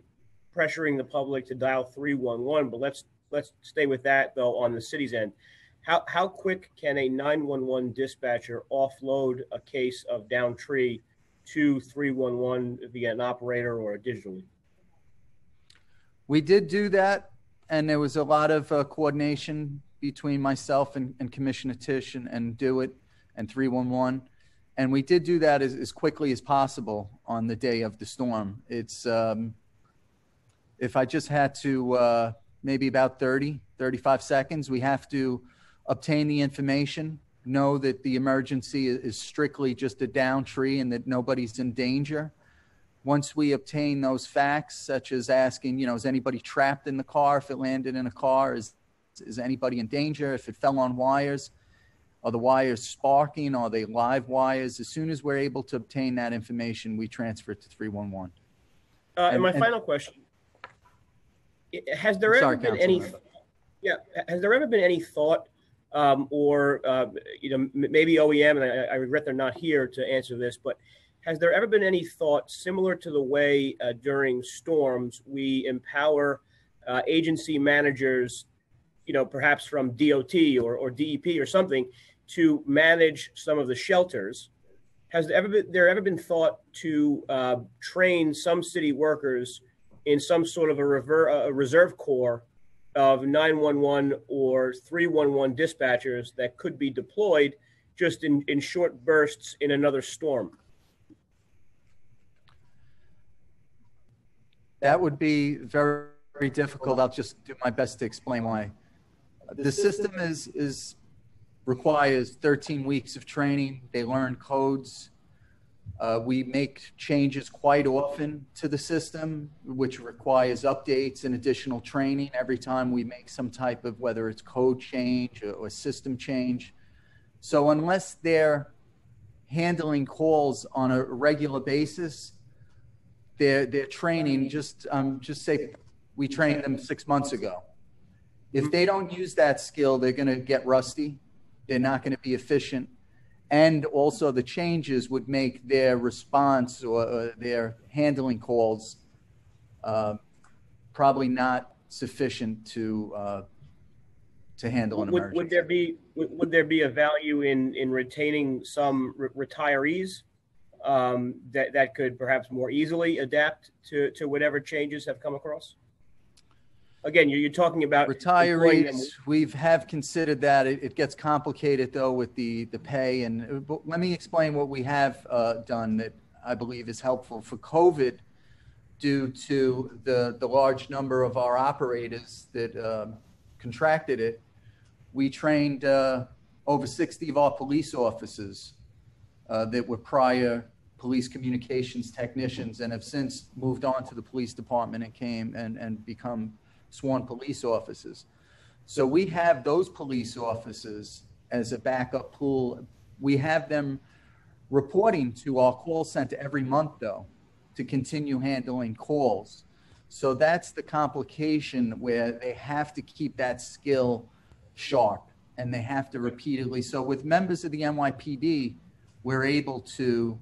pressuring the public to dial 311, but let's let's stay with that though on the city's end. How how quick can a 911 dispatcher offload a case of down tree to 311 via an operator or digitally? We did do that, and there was a lot of uh, coordination between myself and, and Commissioner Tisch and, and DoITT and 311. And we did do that as, as quickly as possible on the day of the storm. It's, um, if I just had to, uh, maybe about 30, 35 seconds, we have to obtain the information, know that the emergency is, strictly just a down tree and that nobody's in danger. Once we obtain those facts, such as asking, you know, is anybody trapped in the car if it landed in a car? Is, is anybody in danger if it fell on wires? Are the wires sparking? Are they live wires? As soon as we're able to obtain that information, we transfer it to 311. Uh, and, And- my and- final question: Has there I'm sorry, ever been any? Yeah, has there ever been any thought, um, or uh, you know, maybe OEM, and I, I regret they're not here to answer this, but has there ever been any thought similar to the way uh, during storms we empower uh, agency managers, you know, perhaps from DOT or, or DEP or something, to manage some of the shelters? Has there ever been there ever been thought to uh, train some city workers in some sort of a, rever- a reserve corps of 911 or 311 dispatchers that could be deployed just in, in short bursts in another storm? That would be very, very difficult. I'll just do my best to explain why. The system is, is, requires 13 weeks of training. They learn codes. Uh, we make changes quite often to the system, which requires updates and additional training every time we make some type of, whether it's code change or, or system change. So unless they're handling calls on a regular basis, their their training just um just say we trained them six months ago. If they don't use that skill they're going to get rusty. They're not going to be efficient and also the changes would make their response or, or their handling calls uh, probably not sufficient to uh, to handle an Would, emergency would there be would, would there be a value in in retaining some re- retirees um, that that could perhaps more easily adapt to to whatever changes have come across? Again, you're, you're talking about retirees we've have considered that. It, it gets complicated though with the the pay. And uh, but let me explain what we have uh, done that i believe is helpful for covid due to the the large number of our operators that um, contracted it. We trained uh, over 60 of our police officers uh, that were prior police communications technicians and have since moved on to the police department and came and, and become sworn police officers. So we have those police officers as a backup pool. We have them reporting to our call center every month, though, to continue handling calls. So that's the complication where they have to keep that skill sharp and they have to repeatedly. So with members of the NYPD, we're able to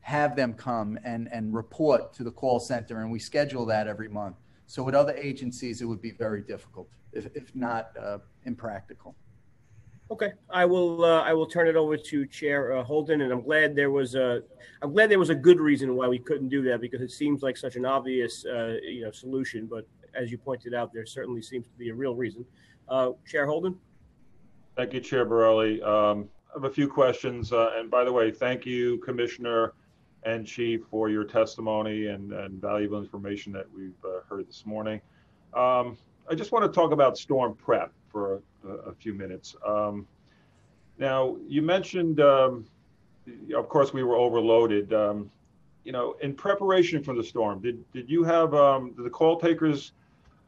have them come and, and report to the call center, and we schedule that every month. So with other agencies, it would be very difficult, if, if not uh, impractical. Okay, I will. Uh, I will turn it over to Chair uh, Holden, and I'm glad there was a. I'm glad there was a good reason why we couldn't do that because it seems like such an obvious, uh, you know, solution. But as you pointed out, there certainly seems to be a real reason. Uh, Chair Holden. Thank you, Chair Borelli. Um, I have a few questions. Uh, and by the way, thank you, Commissioner and Chief, for your testimony and, and valuable information that we've uh, heard this morning. Um, I just want to talk about storm prep for a, a few minutes. Um, now, you mentioned, um, of course, we were overloaded. Um, you know, in preparation for the storm, did, did you have um, did the call takers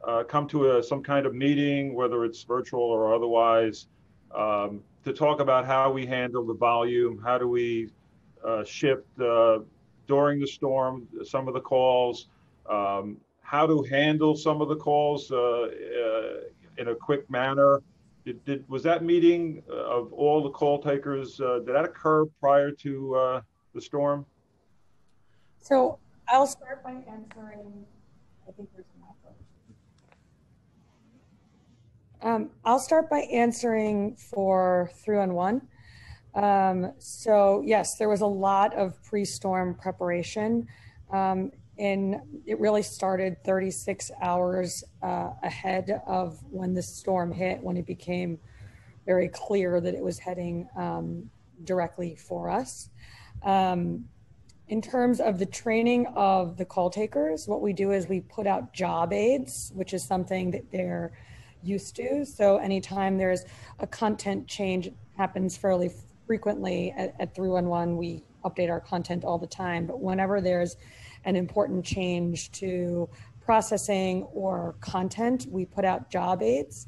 uh, come to a, some kind of meeting, whether it's virtual or otherwise, um, to talk about how we handle the volume, how do we shift uh, during the storm some of the calls, um, how to handle some of the calls uh, uh, in a quick manner. Did, did was that meeting uh, of all the call takers? Uh, did that occur prior to uh, the storm? So I'll start by answering. I think there's an echo. Um, I'll start by answering for 311. Um, so yes, there was a lot of pre-storm preparation. Um, and it really started 36 hours uh, ahead of when the storm hit, when it became very clear that it was heading um, directly for us. Um, in terms of the training of the call takers, what we do is we put out job aids, which is something that they're used to. So anytime there's a content change happens fairly frequently at, at 311, we update our content all the time. But whenever there's an important change to processing or content, we put out job aids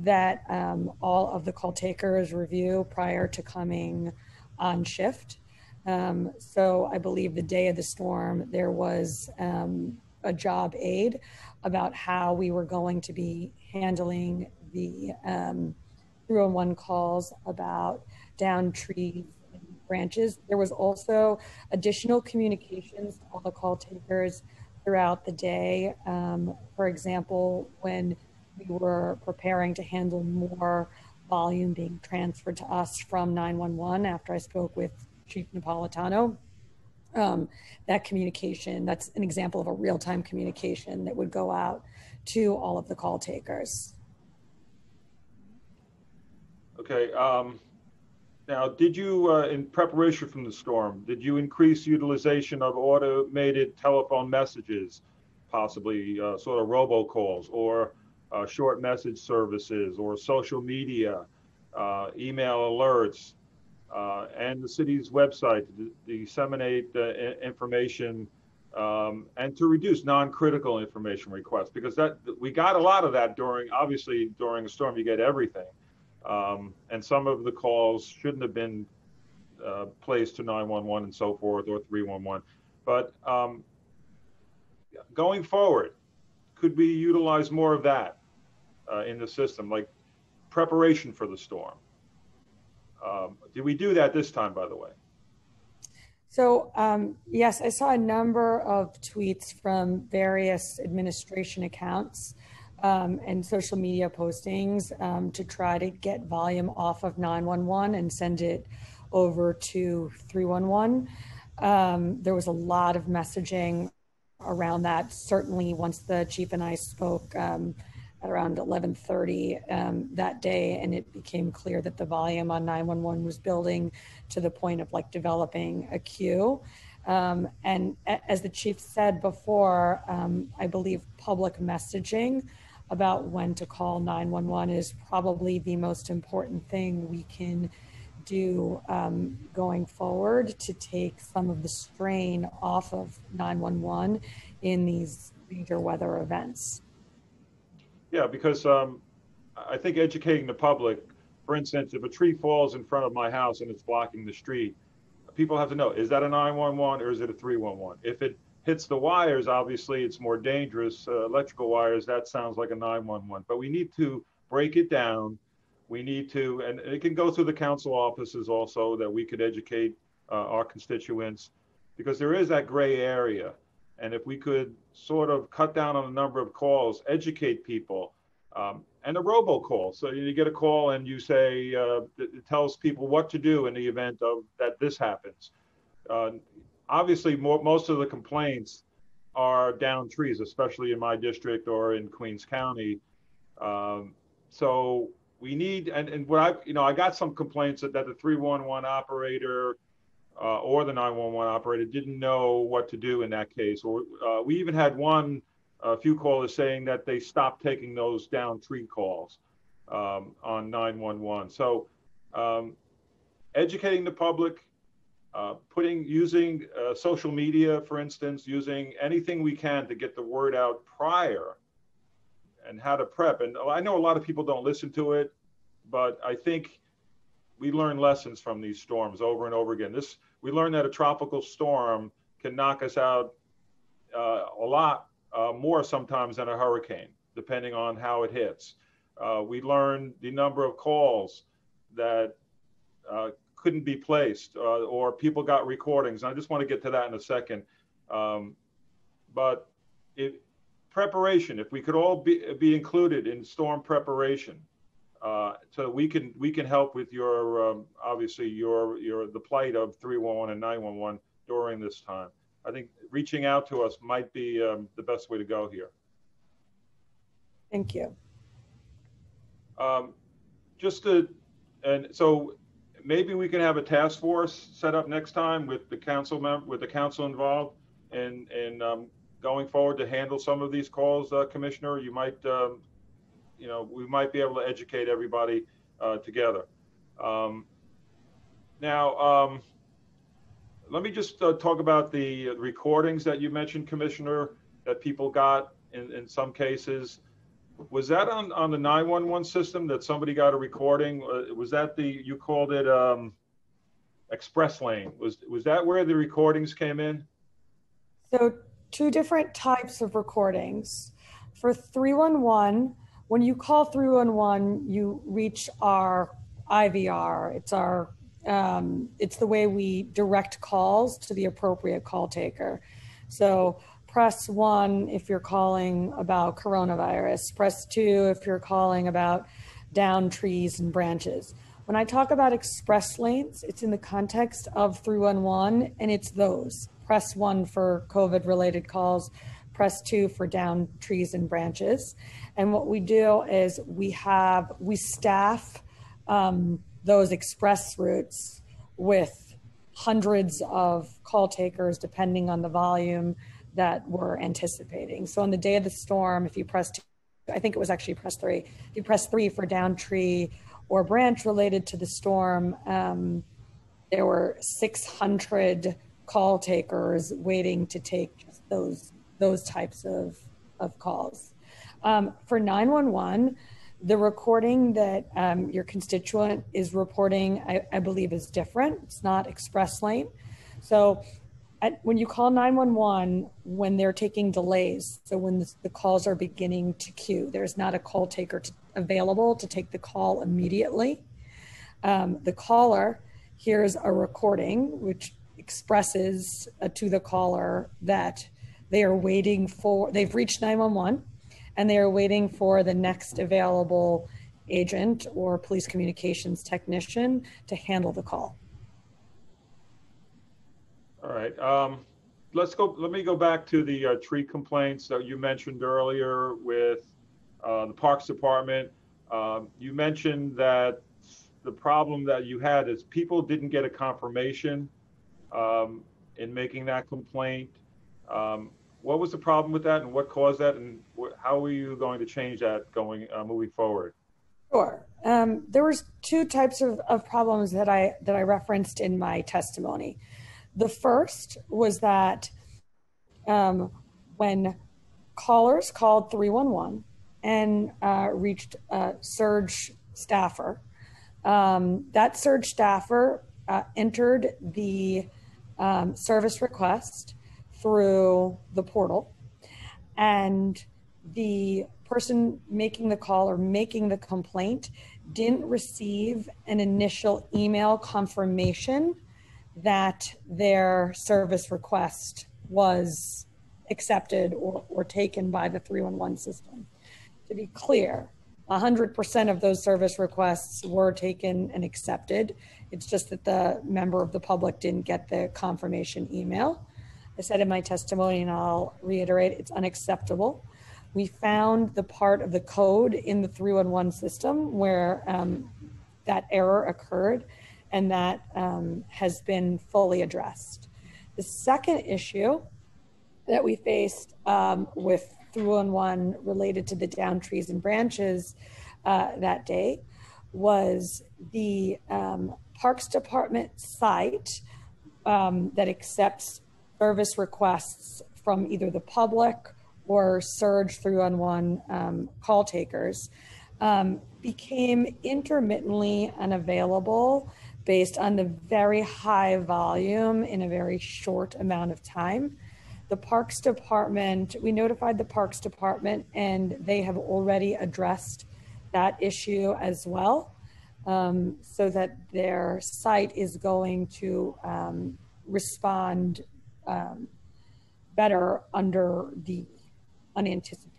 that um, all of the call takers review prior to coming on shift. Um, so I believe the day of the storm, there was um, a job aid about how we were going to be handling the um, 301 calls about down trees and branches. There was also additional communications to all the call takers throughout the day. Um, for example, when we were preparing to handle more volume being transferred to us from 911 after I spoke with Chief Napolitano. Um, that communication, that's an example of a real time communication that would go out to all of the call takers. Okay. Um, now, did you, uh, in preparation from the storm, did you increase utilization of automated telephone messages, possibly uh, sort of robocalls or uh, short message services or social media, uh, email alerts, uh, and the city's website to disseminate information um, and to reduce non-critical information requests? Because that we got a lot of that during, obviously, during a storm, you get everything. Um, and some of the calls shouldn't have been uh, placed to 911 and so forth or 311. But um, going forward, could we utilize more of that uh, in the system, like preparation for the storm? Um, did we do that this time, by the way? So, um, yes, I saw a number of tweets from various administration accounts um, and social media postings um, to try to get volume off of 911 and send it over to 311. Um, there was a lot of messaging around that. Certainly, once the chief and I spoke um, at around 11:30 um, that day, and it became clear that the volume on 911 was building to the point of like developing a queue. Um, and as the chief said before, I believe public messaging about when to call 911 is probably the most important thing we can do um, going forward to take some of the strain off of 911 in these major weather events. Yeah, because um, I think educating the public, for instance, if a tree falls in front of my house and it's blocking the street, people have to know is that a 911 or is it a 311? If it hits the wires, obviously it's more dangerous. Uh, electrical wires, that sounds like a 911. But we need to break it down. We need to, and it can go through the council offices also that we could educate uh, our constituents because there is that gray area. And if we could sort of cut down on the number of calls, educate people, um, and a robocall. So you get a call and you say, uh, it tells people what to do in the event of that this happens. Uh, obviously more, most of the complaints are down trees, especially in my district or in Queens County. Um, so we need, and, and what I, you know, I got some complaints that, that the 311 operator uh, or the 911 operator didn't know what to do in that case. Or uh, we even had one, a few callers saying that they stopped taking those down tree calls um, on 911. So um, educating the public, uh, putting using uh, social media, for instance, using anything we can to get the word out prior and how to prep. And I know a lot of people don't listen to it, but I think we learn lessons from these storms over and over again. This we learned that a tropical storm can knock us out uh, a lot uh, more sometimes than a hurricane, depending on how it hits. Uh, we learned the number of calls that uh, couldn't be placed, uh, or people got recordings. And I just want to get to that in a second. Um, but if preparation, if we could all be, be included in storm preparation, uh, so we can we can help with your um, obviously your your the plight of 311 and 911 during this time. I think reaching out to us might be um, the best way to go here. Thank you. Um, just to, and so maybe we can have a task force set up next time with the council member, with the council involved and, and, um, going forward to handle some of these calls, uh, Commissioner, you might, um, you know, we might be able to educate everybody, uh, together. Um, now, um, let me just uh, talk about the recordings that you mentioned, Commissioner, that people got in, in some cases. Was that on, on the 911 system that somebody got a recording? Uh, Was that the, you called it um, express lane? Was, was that where the recordings came in? So, two different types of recordings. For 311, when you call 311, you reach our IVR. It's our um, it's the way we direct calls to the appropriate call taker. So press one if you're calling about coronavirus, press two if you're calling about down trees and branches. When I talk about express lanes, it's in the context of 311 and it's those. Press one for COVID related calls, press two for down trees and branches. And what we do is we have, we staff um, those express routes with hundreds of call takers depending on the volume that we're anticipating. So on the day of the storm, if you press, two, I think it was actually press three, if you press three for down tree or branch related to the storm, um, there were 600 call takers waiting to take those those types of, of calls. Um, for 911, the recording that um, your constituent is reporting, I, I, believe, is different. It's not express lane. So at, when you call 911, when they're taking delays, so when the, the calls are beginning to queue, there's not a call taker to, available to take the call immediately. Um, the caller hears a recording which expresses uh, to the caller that they are waiting for, they've reached 911 and they are waiting for the next available agent or police communications technician to handle the call. Right. Um, let's go. Let me go back to the uh, tree complaints that you mentioned earlier with uh, the Parks Department. Um, you mentioned that the problem that you had is people didn't get a confirmation um, in making that complaint. Um, what was the problem with that, and what caused that, and wh- how are you going to change that going uh, moving forward? Sure. Um, there was two types of, of problems that I that I referenced in my testimony. The first was that um, when callers called 311 and uh, reached a surge staffer, um, that surge staffer uh, entered the um, service request through the portal, and the person making the call or making the complaint didn't receive an initial email confirmation that their service request was accepted or, or taken by the 311 system. To be clear, 100% of those service requests were taken and accepted. It's just that the member of the public didn't get the confirmation email. I said in my testimony, and I'll reiterate, it's unacceptable. We found the part of the code in the 311 system where um, that error occurred and that um, has been fully addressed. The second issue that we faced um, with 311 related to the down trees and branches uh, that day was the um, Parks Department site um, that accepts service requests from either the public or surge 311 um, call takers um, became intermittently unavailable based on the very high volume in a very short amount of time. The Parks Department, we notified the Parks Department and they have already addressed that issue as well, um, so that their site is going to um, respond um, better under the unanticipated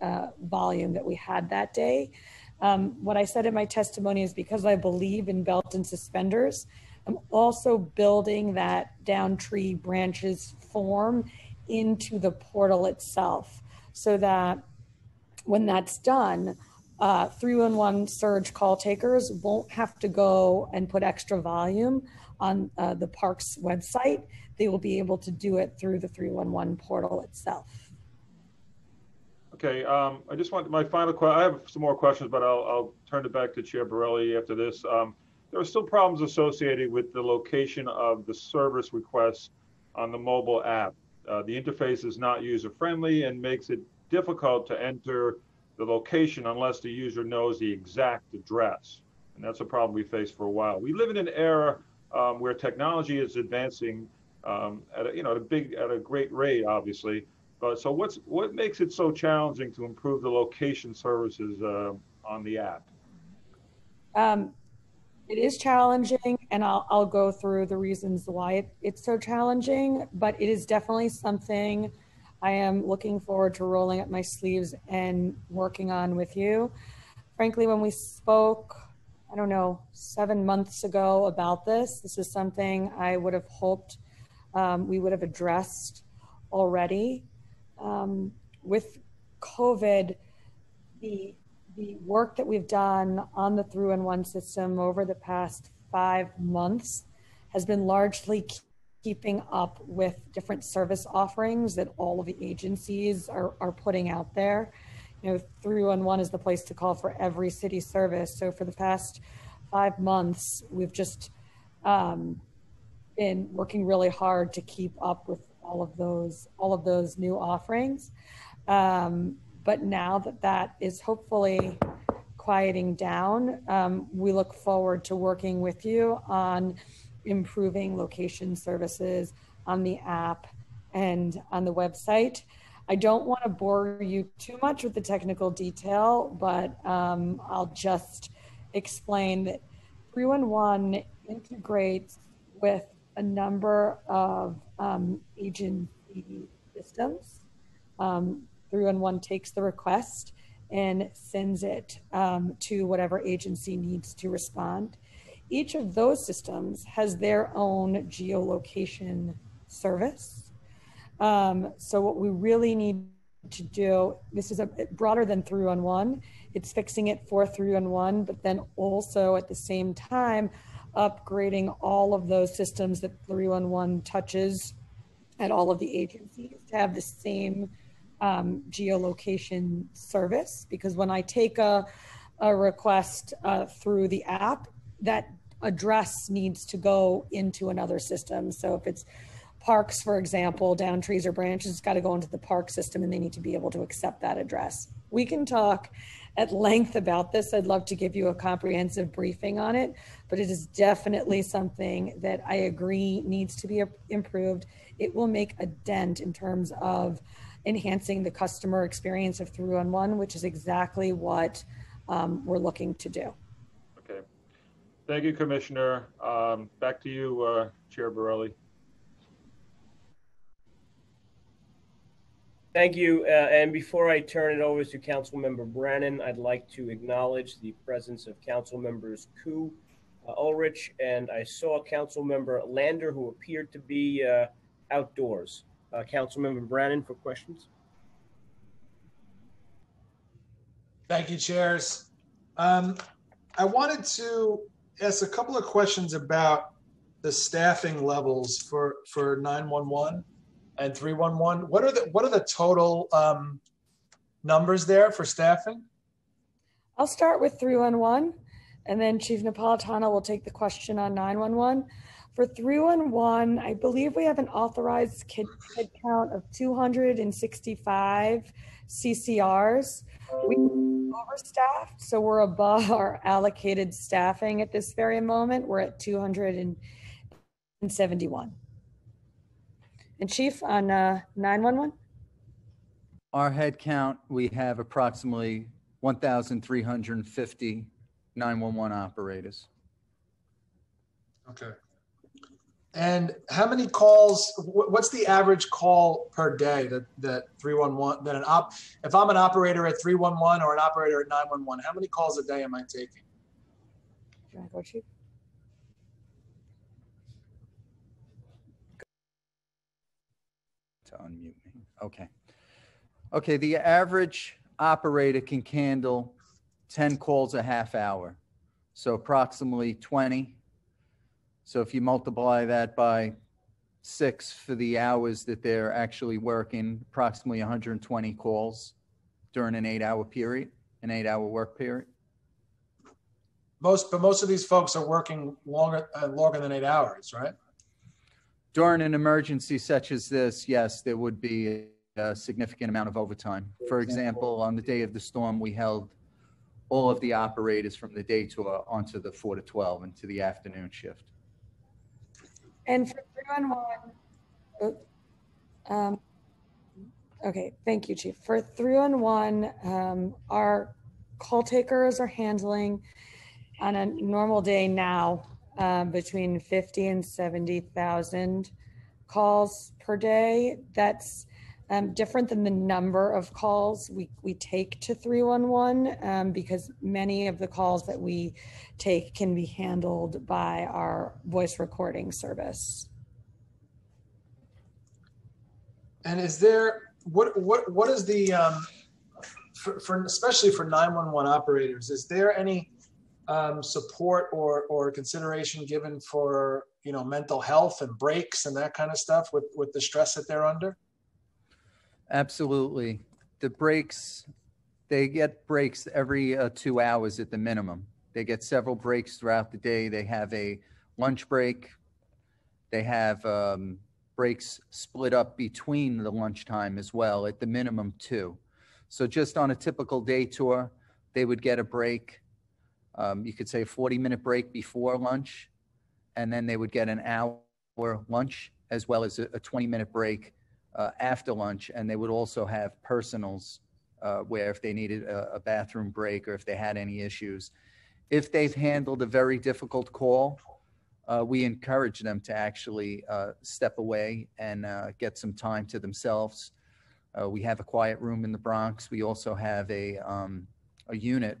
uh, volume that we had that day. Um, what I said in my testimony is because I believe in belt and suspenders, I'm also building that down tree branches form into the portal itself so that when that's done, uh, 311 surge call takers won't have to go and put extra volume on uh, the park's website. They will be able to do it through the 311 portal itself. Okay, um, I just want, my final question. I have some more questions, but I'll, I'll turn it back to Chair Borelli after this. Um, there are still problems associated with the location of the service requests on the mobile app. Uh, the interface is not user-friendly and makes it difficult to enter the location unless the user knows the exact address. And that's a problem we faced for a while. We live in an era um, where technology is advancing um, at a, you know at a big at a great rate, obviously. But so what's what makes it so challenging to improve the location services uh, on the app? Um, it is challenging, and I'll, I'll go through the reasons why it, it's so challenging, but it is definitely something I am looking forward to rolling up my sleeves and working on with you. Frankly, when we spoke, I don't know, seven months ago about this, this is something I would have hoped um, we would have addressed already. Um, with COVID, the the work that we've done on the 311 system over the past five months has been largely keeping up with different service offerings that all of the agencies are, are putting out there. You know, 311 is the place to call for every city service. So for the past five months, we've just um, been working really hard to keep up with all of those all of those new offerings. Um, but now that that is hopefully quieting down, um, we look forward to working with you on improving location services on the app and on the website. I don't want to bore you too much with the technical detail, but um, I'll just explain that 311 integrates with a number of um, agency systems. Um, 311 takes the request and sends it um, to whatever agency needs to respond. Each of those systems has their own geolocation service. Um, so what we really need to do, this is a broader than 311. It's fixing it for 311, but then also at the same time, upgrading all of those systems that 311 touches at all of the agencies to have the same um, geolocation service because when I take a, a request uh, through the app, that address needs to go into another system. So if it's parks, for example, down trees or branches, it's got to go into the park system and they need to be able to accept that address. We can talk at length about this. I'd love to give you a comprehensive briefing on it, but it is definitely something that I agree needs to be improved. It will make a dent in terms of enhancing the customer experience of 311, which is exactly what um, we're looking to do. Okay. Thank you, Commissioner. Um, back to you, uh, Chair Borelli. Thank you. Uh, and before I turn it over to Council Member Brannan, I'd like to acknowledge the presence of Council Members Koo, uh, Ulrich, and I saw Council Member Lander, who appeared to be uh, outdoors. Uh, Councilmember Brannan for questions. Thank you, chairs. Um, I wanted to ask a couple of questions about the staffing levels for for 911 and 311. What are the what are the total um, numbers there for staffing? I'll start with 311 and then Chief Napolitano will take the question on 911. For 311, I believe we have an authorized kid, kid count of 265 CCRs. We overstaffed, so we're above our allocated staffing at this very moment. We're at 271. And Chief, on uh, 911? Our head count, we have approximately 1,350 911 operators. Okay. And how many calls, what's the average call per day that, that 311, that an op, if I'm an operator at 311 or an operator at 911, how many calls a day am I taking? Do you want to go, Chief? To unmute me. Okay. Okay, the average operator can handle 10 calls a half hour. So approximately 20. So if you multiply that by six for the hours that they're actually working, approximately 120 calls during an eight hour period, an eight hour work period. Most, but most of these folks are working longer, uh, longer than eight hours, right? During an emergency such as this, yes, there would be a significant amount of overtime. For example, on the day of the storm, we held all of the operators from the day tour onto the four to 12 into the afternoon shift. And for 311, oh, um, okay, thank you, Chief. For 311, um, our call takers are handling on a normal day now um, between 50 and 70,000 calls per day. That's um, different than the number of calls we, we take to 311 um, because many of the calls that we take can be handled by our voice recording service. And is there, what, what, what is the, um, for, for, especially for 911 operators, is there any um, support or, or consideration given for, you know, mental health and breaks and that kind of stuff with, with the stress that they're under? Absolutely. The breaks, they get breaks every uh, two hours at the minimum. They get several breaks throughout the day. They have a lunch break. They have um, breaks split up between the lunchtime as well, at the minimum two. So just on a typical day tour, they would get a break. Um, you could say a 40 minute break before lunch, and then they would get an hour lunch as well as a, a 20 minute break uh, after lunch, and they would also have personals uh, where if they needed a, a bathroom break or if they had any issues. If they've handled a very difficult call, uh, we encourage them to actually uh, step away and uh, get some time to themselves. Uh, we have a quiet room in the Bronx. We also have a, um, a unit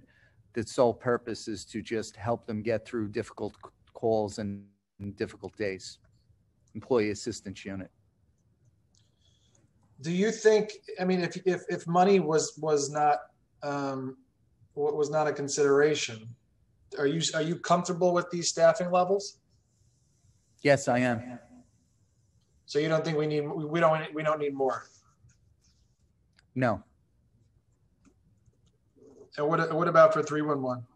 that's sole purpose is to just help them get through difficult calls and, and difficult days. Employee assistance unit. Do you think, I mean, if, if, if money was, was not, um, wa- was not a consideration, are you, are you comfortable with these staffing levels? Yes, I am. So you don't think we need, we don't, we don't need more? No. And what, what about for 311?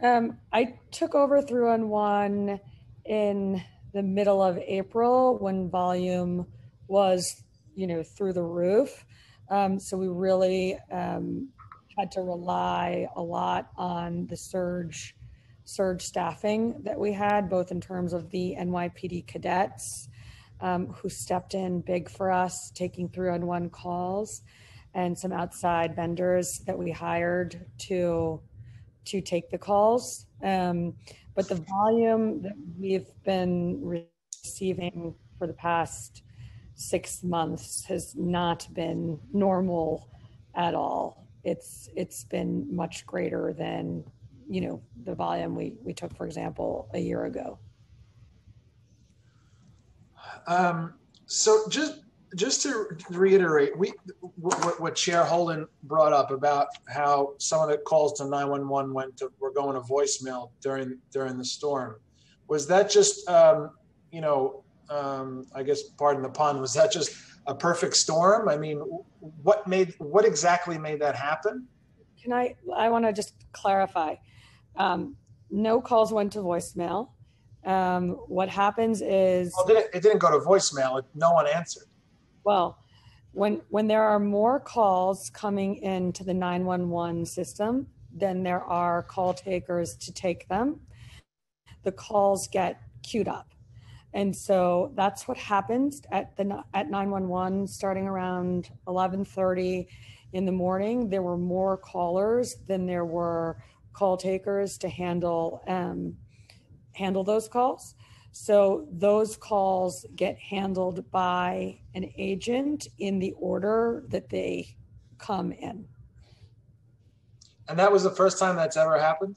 Um, I took over 311 in the middle of April when volume was, you know, through the roof. Um, so we really um, had to rely a lot on the surge surge staffing that we had, both in terms of the NYPD cadets um, who stepped in big for us, taking 311 calls, and some outside vendors that we hired to to take the calls. Um, but the volume that we've been receiving for the past six months has not been normal at all. It's it's been much greater than you know the volume we we took, for example, a year ago. Um, so just, just to reiterate, we, what, what Chair Holden brought up about how some of the calls to 911 went to, were going to voicemail during, during the storm. Was that just, um, you know, um, I guess, pardon the pun, was that just a perfect storm? I mean, what made, what exactly made that happen? Can I? I want to just clarify. Um, no calls went to voicemail. Um, what happens is Well, it didn't, it didn't go to voicemail. No one answered. Well, when when there are more calls coming into the 911 system than there are call takers to take them, the calls get queued up. And so that's what happened at the at 911 starting around 11:30 in the morning. There were more callers than there were call takers to handle um, handle those calls. So those calls get handled by an agent in the order that they come in. And that was the first time that's ever happened?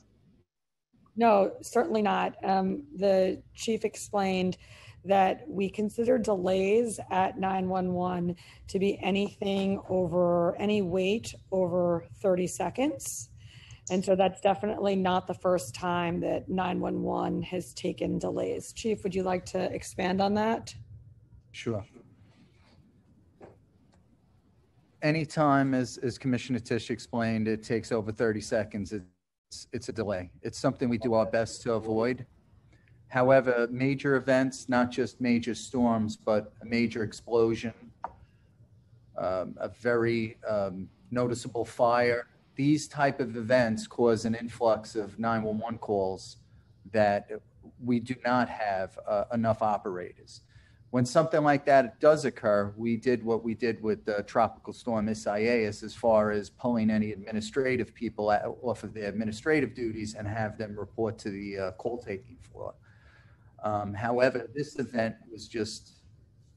No, certainly not. Um, the chief explained that we consider delays at 911 to be anything over any wait over 30 seconds. And so that's definitely not the first time that 911 has taken delays. Chief, would you like to expand on that? Sure. Anytime, as, as Commissioner Tisch explained, it takes over 30 seconds, it's, it's a delay. It's something we do our best to avoid. However, major events, not just major storms, but a major explosion, um, a very um, noticeable fire, these type of events cause an influx of 911 calls that we do not have uh, enough operators. When something like that does occur, we did what we did with tropical storm Isaias as far as pulling any administrative people off of their administrative duties and have them report to the uh, call taking floor. Um, However, this event was just,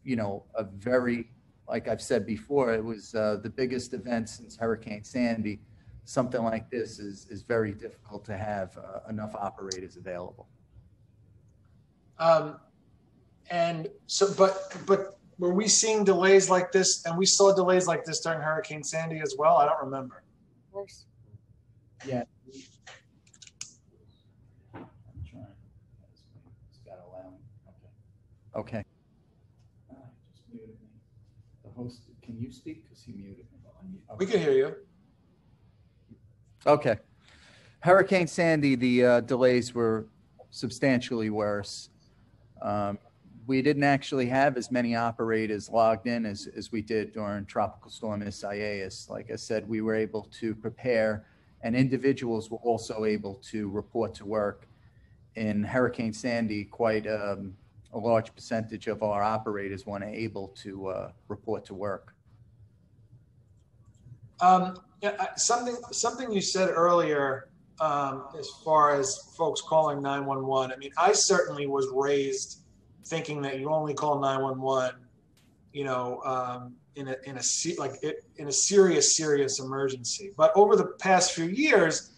you know, a very, like I've said before, it was uh, the biggest event since Hurricane Sandy. Something like this is, is very difficult to have uh, enough operators available. Um, and so, but, but were we seeing delays like this? And we saw delays like this during Hurricane Sandy as well? I don't remember. Of course. Yeah. I'm trying. It's gotta allow me. Okay. Okay. Just muted me. The host, can you speak? Because he muted me. We can hear you. Okay. Hurricane Sandy, the uh, delays were substantially worse. Um, we didn't actually have as many operators logged in as, as we did during Tropical Storm Isaias. Like I said, we were able to prepare, and individuals were also able to report to work. In Hurricane Sandy, quite um, a large percentage of our operators weren't able to uh, report to work. Um, yeah, something, something you said earlier, um, as far as folks calling 911. I mean, I certainly was raised thinking that you only call 911, you know, um, in a, in a, like it, in a serious, serious emergency. But over the past few years,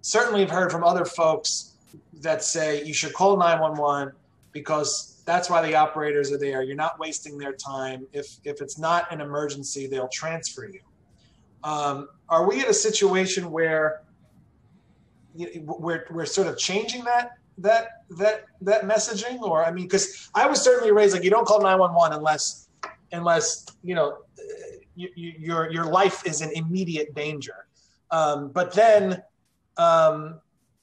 certainly I've heard from other folks that say you should call 911 because that's why the operators are there. You're not wasting their time. If, if it's not an emergency, they'll transfer you. Um, are we in a situation where we're, we're sort of changing that that that that messaging? Or i mean because i was certainly raised like you don't call 911 unless unless you know you, you, your your life is in immediate danger. Um, but then um,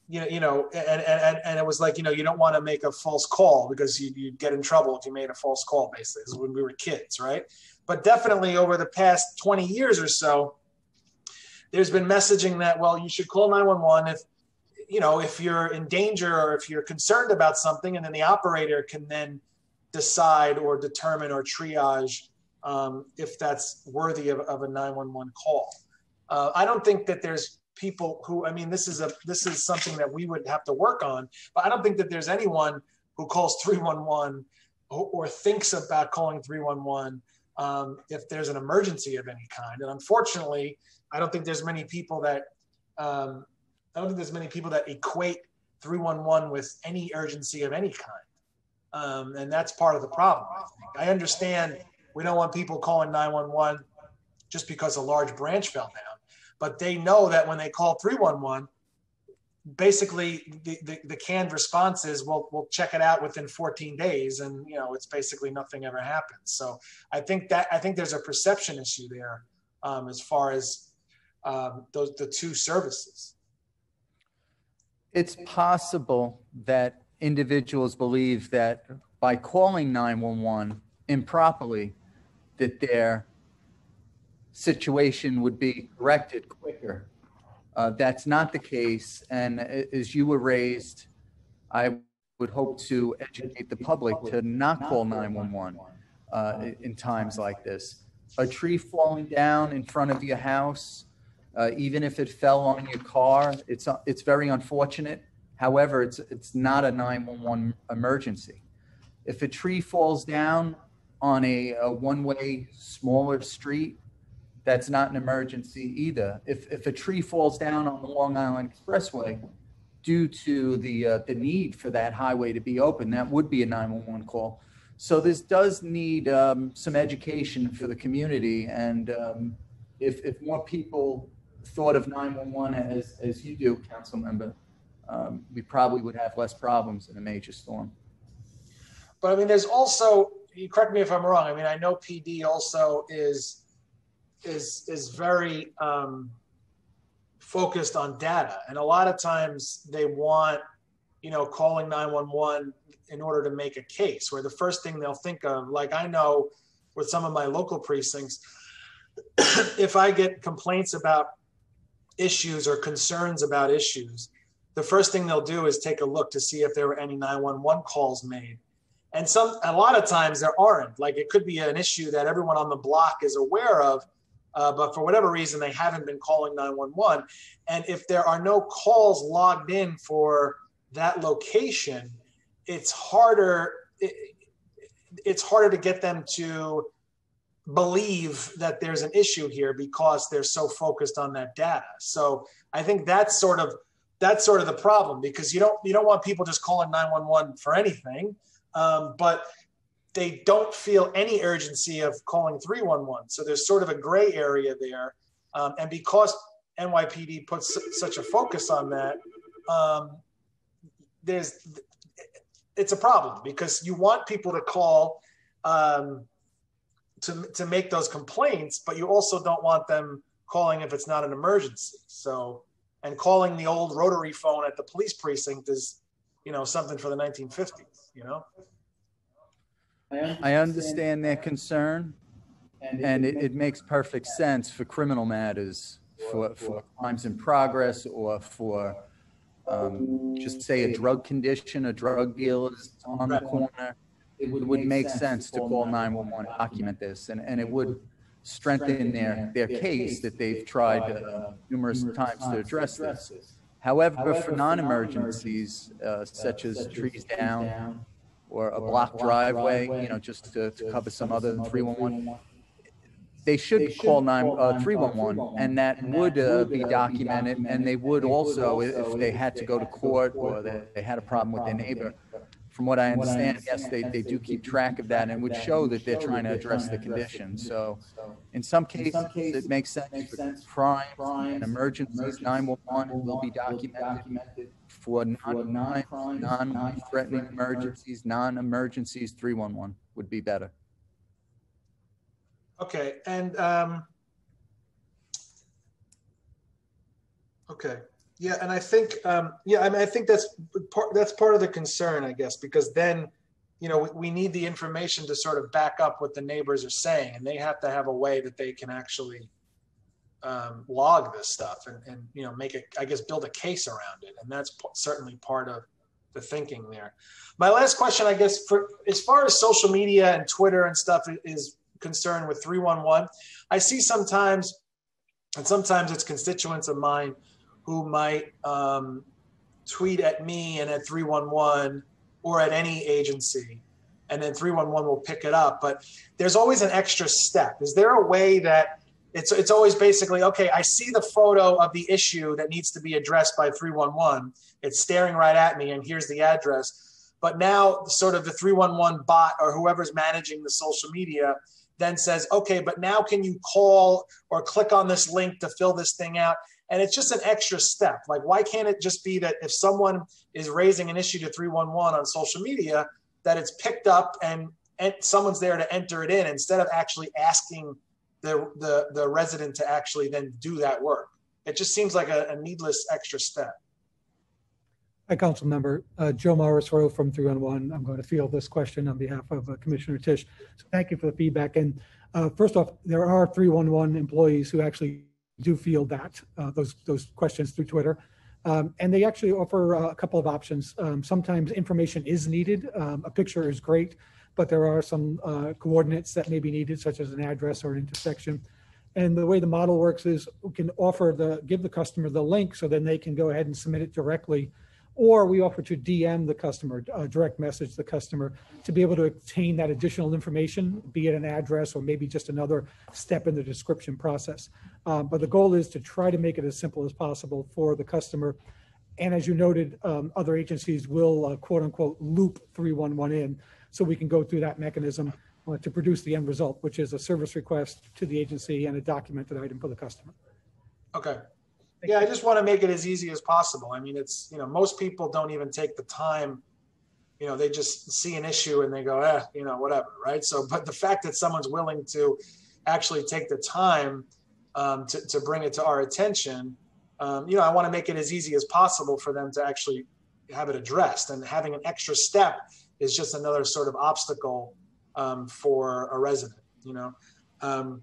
you know, you know and, and and it was like you know you don't want to make a false call because you, you'd get in trouble if you made a false call basically when we were kids right? But definitely over the past 20 years or so there's been messaging that well you should call 911 if you know if you're in danger or if you're concerned about something and then the operator can then decide or determine or triage um, if that's worthy of, of a 911 call. Uh, i don't think that there's people who i mean this is a this is something that we would have to work on but i don't think that there's anyone who calls 311 or, or thinks about calling 311 um, if there's an emergency of any kind and unfortunately i don't think there's many people that um, I don't think there's many people that equate 311 with any urgency of any kind. Um, and that's part of the problem. I. I understand we don't want people calling 911 just because a large branch fell down, but they know that when they call 311, basically the, the, the canned response is, well, we'll check it out within 14 days. And, you know, it's basically nothing ever happens. So I think that, I think there's a perception issue there um, as far as um, those, the two services. It's possible that individuals believe that by calling 911 improperly, that their situation would be corrected quicker. Uh, that's not the case. And as you were raised, I would hope to educate the public to not call 911 uh, in times like this. A tree falling down in front of your house, uh, even if it fell on your car, it's, it's very unfortunate. However, it's, it's not a 911 emergency. If a tree falls down on a, a one-way smaller street, that's not an emergency either. If, if a tree falls down on the Long Island Expressway due to the, uh, the need for that highway to be open, that would be a 911 call. So this does need um, some education for the community. And um, if, if more people thought of 911 as, as you do, council member, um, we probably would have less problems in a major storm. But I mean, there's also, you correct me if I'm wrong. I mean, I know PD also is is is very um, focused on data, and a lot of times they want, you know, calling 911 in order to make a case. Where the first thing they'll think of, like I know, with some of my local precincts, [clears throat] if I get complaints about issues or concerns about issues, the first thing they'll do is take a look to see if there were any 911 calls made. And some a lot of times there aren't. Like it could be an issue that everyone on the block is aware of, uh, but for whatever reason they haven't been calling 911. And if there are no calls logged in for that location, it's harder. It, it's harder to get them to believe that there's an issue here because they're so focused on that data. So I think that's sort of that's sort of the problem because you don't you don't want people just calling 911 for anything, um, but they don't feel any urgency of calling 311. So there's sort of a gray area there, um, and because NYPD puts such a focus on that, um, there's it's a problem because you want people to call um, to to make those complaints, but you also don't want them calling if it's not an emergency. So, and calling the old rotary phone at the police precinct is, you know, something for the 1950s. You know. I understand their concern, and it, it makes perfect sense for criminal matters, for, for crimes in progress, or for, um, just say a drug condition, a drug dealer is on the corner. It would make sense to call 911, document this, and, and it would strengthen their, their case that they've tried uh, numerous times to address this. However, for non-emergencies, uh, such as trees down, or a block driveway, you know, just to, to cover some other than 311. They should call 9, uh, 311, and that would uh, be documented, and they would also, if they had to go to court or they, they had a problem with their neighbor. From what I understand, yes, they, they do keep track of that and would show that they're trying to address the condition. So in some cases, it makes sense for crimes and emergencies, 911 will be documented for non, non-threatening emergencies, non-emergencies, 311 would be better. Okay, and um, okay, yeah, and I think um, yeah, I mean, I think that's part that's part of the concern, I guess, because then you know we, we need the information to sort of back up what the neighbors are saying, and they have to have a way that they can actually um, log this stuff and, and you know make it i guess build a case around it. And that's p- certainly part of the thinking there. My last question i guess for as far as social media and twitter and stuff is concerned with 311 i see sometimes and sometimes it's constituents of mine who might um, tweet at me and at 311 or at any agency and then 311 will pick it up. But there's always an extra step. Is there a way that it's it's always basically okay i see the photo of the issue that needs to be addressed by 311 it's staring right at me and here's the address. But now sort of the 311 bot or whoever's managing the social media then says okay but now can you call or click on this link to fill this thing out? And it's just an extra step. Like why can't it just be that if someone is raising an issue to 311 on social media that it's picked up and, and someone's there to enter it in instead of actually asking the, the, the resident to actually then do that work. It just seems like a, a needless extra step. Hi, Council Member. Uh, Joe Rowe from 311. I'm going to field this question on behalf of uh, Commissioner Tisch. So thank you for the feedback. And uh, first off, there are 311 employees who actually do field that, uh, those, those questions through Twitter. Um, and they actually offer uh, a couple of options. Um, sometimes information is needed. Um, a picture is great, but there are some uh, coordinates that may be needed, such as an address or an intersection. And the way the model works is we can offer the, give the customer the link so then they can go ahead and submit it directly. Or we offer to DM the customer, uh, direct message the customer to be able to obtain that additional information, be it an address or maybe just another step in the description process. Um, but the goal is to try to make it as simple as possible for the customer. And as you noted, um, other agencies will uh, quote unquote loop 311 in so we can go through that mechanism uh, to produce the end result, which is a service request to the agency and a documented item for the customer. Okay. Yeah, I just want to make it as easy as possible. I mean, it's, you know, most people don't even take the time, you know, they just see an issue and they go, eh, you know, whatever, right? So, but the fact that someone's willing to actually take the time um, to, to bring it to our attention, um, you know, I want to make it as easy as possible for them to actually have it addressed. And having an extra step is just another sort of obstacle um, for a resident, you know? Um,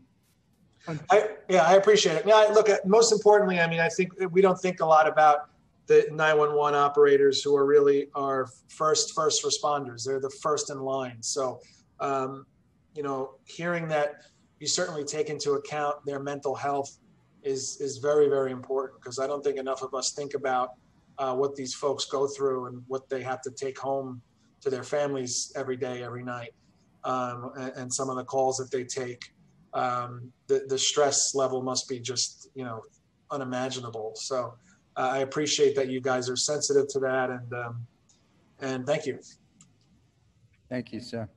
I, yeah, I appreciate it. Yeah, look, at most importantly, I mean, I think we don't think a lot about the 911 operators who are really our first first responders. They're the first in line. So, um, you know, hearing that you certainly take into account their mental health is is very very important because I don't think enough of us think about uh, what these folks go through and what they have to take home to their families every day, every night, um, and, and some of the calls that they take um, the, the stress level must be just, you know, unimaginable. So uh, I appreciate that you guys are sensitive to that and, um, and thank you. Thank you, sir.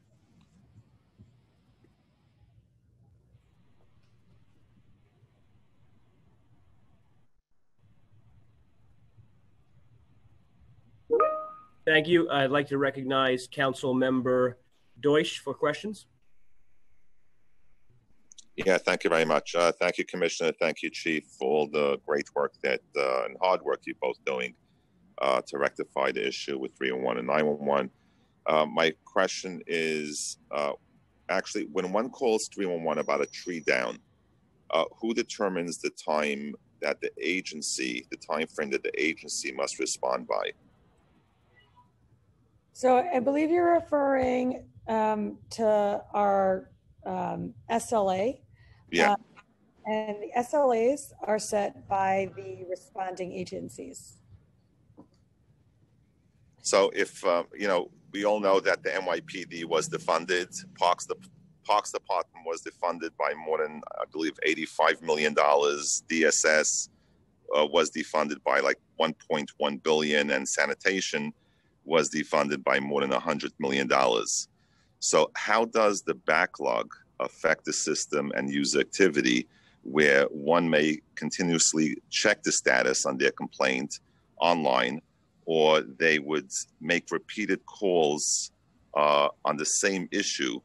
Thank you. I'd like to recognize Council Member Deutsch for questions. Yeah, thank you very much. Uh, thank you, Commissioner. Thank you, Chief, for all the great work that uh, and hard work you're both doing uh, to rectify the issue with 311 and 911. Uh, my question is uh, actually, when one calls 311 about a tree down, uh, who determines the time that the agency, the time frame that the agency must respond by? So I believe you're referring um, to our um, SLA. Yeah. Uh, and the SLAs are set by the responding agencies. So if um, you know, we all know that the NYPD was defunded. Parks the Parks Department was defunded by more than I believe eighty-five million dollars. DSS uh, was defunded by like one point one billion, and sanitation was defunded by more than hundred million dollars. So how does the backlog affect the system and user activity? Where one may continuously check the status on their complaint online or they would make repeated calls uh, on the same issue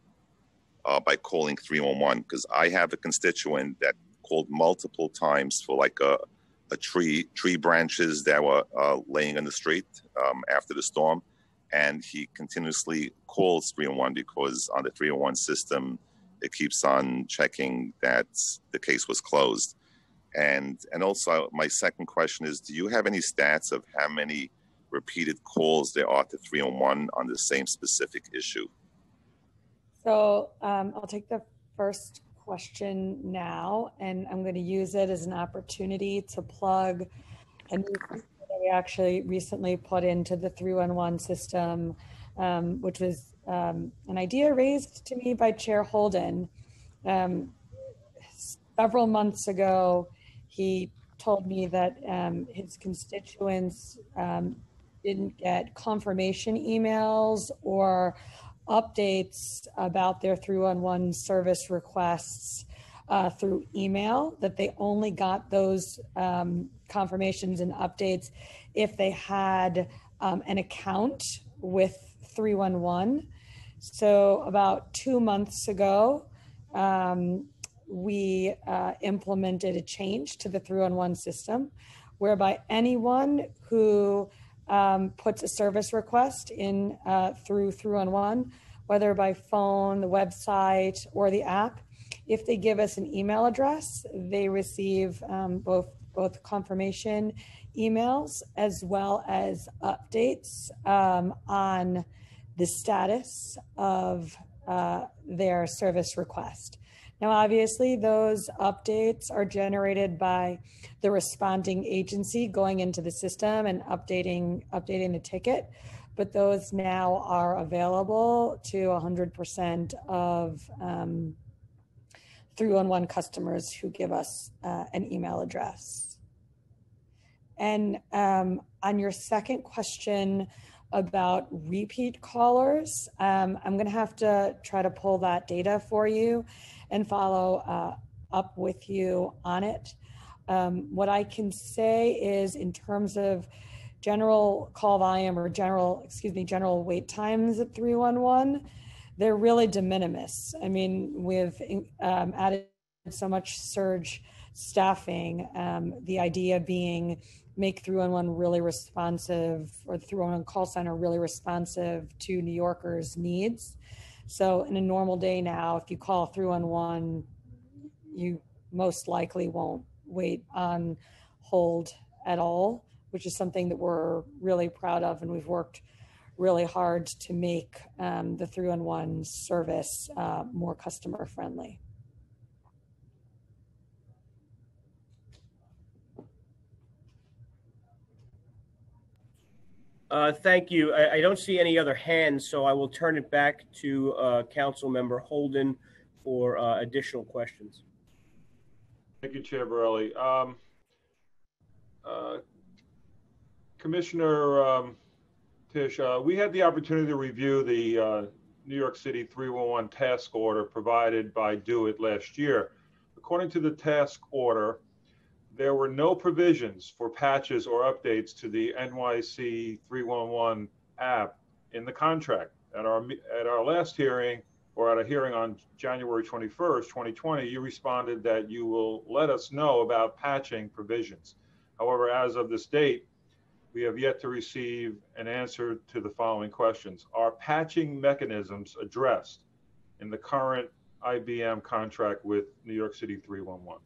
uh, by calling 311 because i have a constituent that called multiple times for like a, a tree tree branches that were uh, laying on the street um, after the storm and he continuously calls 311 because on the 311 system it keeps on checking that the case was closed and and also my second question is do you have any stats of how many repeated calls there are to 301 on one on the same specific issue. So um, I'll take the first question now, and I'm going to use it as an opportunity to plug a new feature that we actually recently put into the 311 system, um, which was um, an idea raised to me by Chair Holden. Um, several months ago, he told me that um, his constituents um, didn't get confirmation emails or updates about their 311 service requests uh, through email, that they only got those um, confirmations and updates if they had um, an account with 311. So, about two months ago, um, we uh, implemented a change to the 311 system whereby anyone who um, puts a service request in uh, through 311, whether by phone, the website, or the app. If they give us an email address, they receive um, both both confirmation emails as well as updates um, on the status of uh, their service request. Now, obviously, those updates are generated by the responding agency going into the system and updating updating the ticket, but those now are available to 100% of um, 311 customers who give us uh, an email address. And um, on your second question about repeat callers, um, I'm going to have to try to pull that data for you and follow uh, up with you on it. Um, what I can say is, in terms of general call volume or general, excuse me, general wait times at 311, they're really de minimis. I mean, we've um, added so much surge staffing. Um, the idea being make 311 really responsive or the 311 call center really responsive to New Yorkers' needs. So in a normal day now, if you call 311, you most likely won't wait on hold at all, which is something that we're really proud of and we've worked really hard to make um, the 311 service uh, more customer friendly. Uh, thank you. I, I, don't see any other hands, so I will turn it back to uh, Council Member Holden for uh, additional questions. Thank you, Chair Borelli. Um, uh, Commissioner um, Tisch, uh, we had the opportunity to review the uh, New York City 311 task order provided by DoITT last year. According to the task order, there were no provisions for patches or updates to the NYC 311 app in the contract. At our at our last hearing, or at a hearing on January 21st, 2020, you responded that you will let us know about patching provisions. However, as of this date, we have yet to receive an answer to the following questions. Are patching mechanisms addressed in the current IBM contract with New York City 311?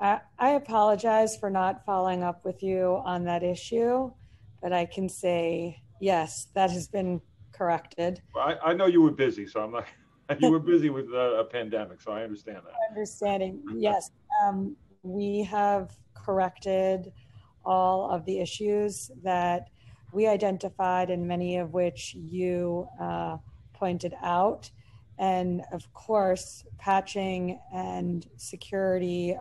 I, apologize for not following up with you on that issue, but I can say yes, that has been corrected. I, I know you were busy, so I'm not. [laughs] You were busy with a pandemic, so I understand that. Understanding, yes. Um, we have corrected all of the issues that we identified, and many of which you uh, pointed out. And of course, patching and security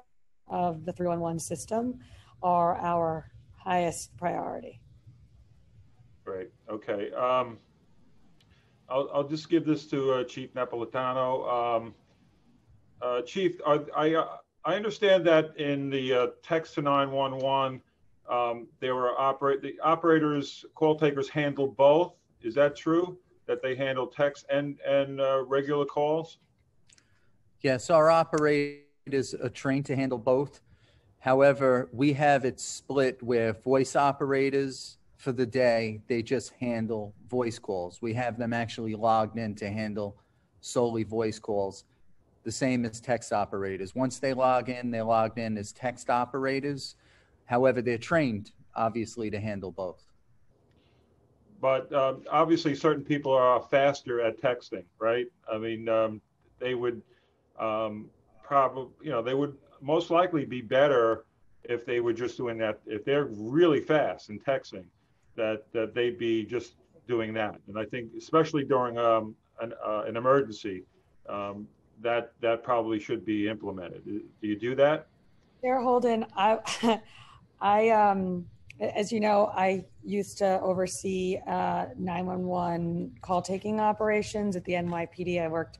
of the 311 system are our highest priority. Great. Okay. Um, I'll, I'll just give this to uh, Chief Napolitano. Um, uh, Chief, I, I, uh, I, understand that in the uh, text to 911, um, there were operate the operators, call takers handle both. Is that true? That they handle text and and uh, regular calls? Yes, our operators is trained to handle both. However, we have it split where voice operators for the day, they just handle voice calls. We have them actually logged in to handle solely voice calls. The same as text operators. Once they log in, they're logged in as text operators. However, they're trained, obviously, to handle both. But um, obviously, certain people are faster at texting, right? I mean, um, they would um, probably, you know, they would most likely be better if they were just doing that. If they're really fast in texting, that that they'd be just doing that. And I think, especially during um, an, uh, an emergency, um, that that probably should be implemented. Do you do that? Chair Holden, I, [laughs] I, um, as you know, I used to oversee uh, 911 call taking operations at the NYPD. I worked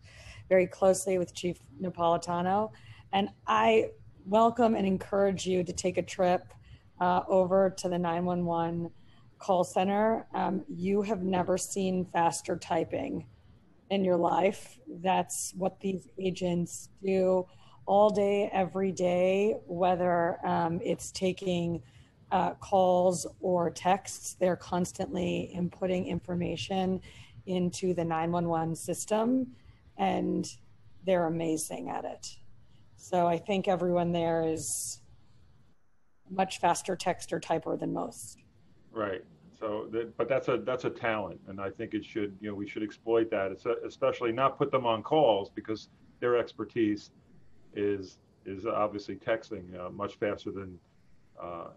very closely with Chief Napolitano. And I welcome and encourage you to take a trip uh, over to the 911 call center. Um, you have never seen faster typing in your life. That's what these agents do all day, every day, whether um, it's taking uh, calls or texts. They're constantly inputting information into the 911 system and they're amazing at it. So I think everyone there is much faster texter typer than most. Right. So, that, but that's a that's a talent, and I think it should you know we should exploit that. It's a, especially not put them on calls because their expertise is is obviously texting uh, much faster than uh,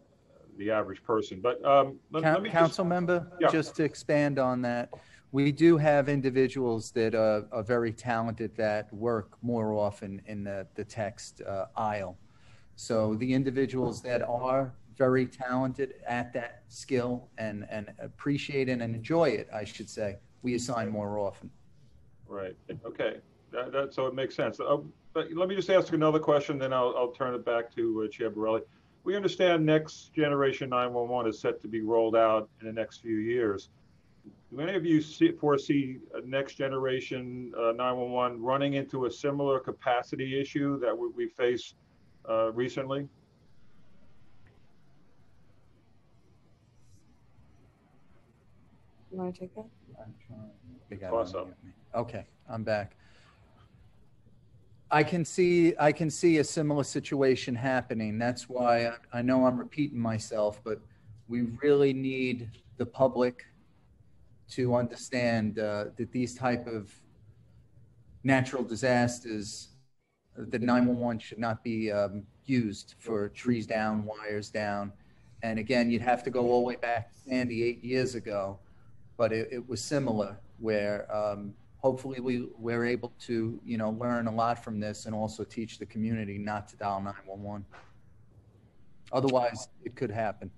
the average person. But um, let, Coun- let me Council member, Yeah. just to expand on that, we do have individuals that are, are very talented that work more often in the, the text uh, aisle. So the individuals that are very talented at that skill and, and appreciate it and enjoy it, I should say, we assign more often. Right. Okay. That, that, so it makes sense. Uh, but let me just ask another question, then I'll, I'll turn it back to uh, Chair Borelli. We understand next generation 911 is set to be rolled out in the next few years. Do any of you see, foresee a next generation uh, 911 running into a similar capacity issue that we, we face uh, recently? You want to take that? They Toss up. Okay, I'm back. I can see, I can see a similar situation happening. That's why I, I know I'm repeating myself, but we really need the public to understand uh, that these type of natural disasters, uh, that 911 should not be um, used for trees down, wires down. And again, you'd have to go all the way back to Sandy eight years ago, but it, it was similar where um, hopefully we, we're able to, you know, learn a lot from this and also teach the community not to dial 911. Otherwise, it could happen.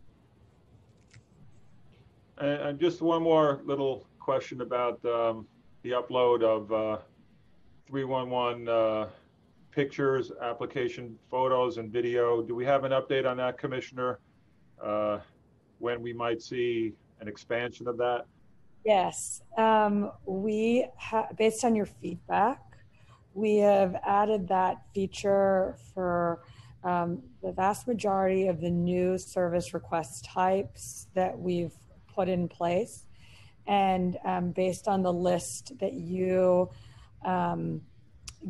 And, and just one more little question about um, the upload of uh, 311 uh, pictures, application photos, and video. Do we have an update on that, Commissioner? Uh, when we might see an expansion of that? Yes, um, we ha- based on your feedback, we have added that feature for um, the vast majority of the new service request types that we've put in place. And um, based on the list that you um,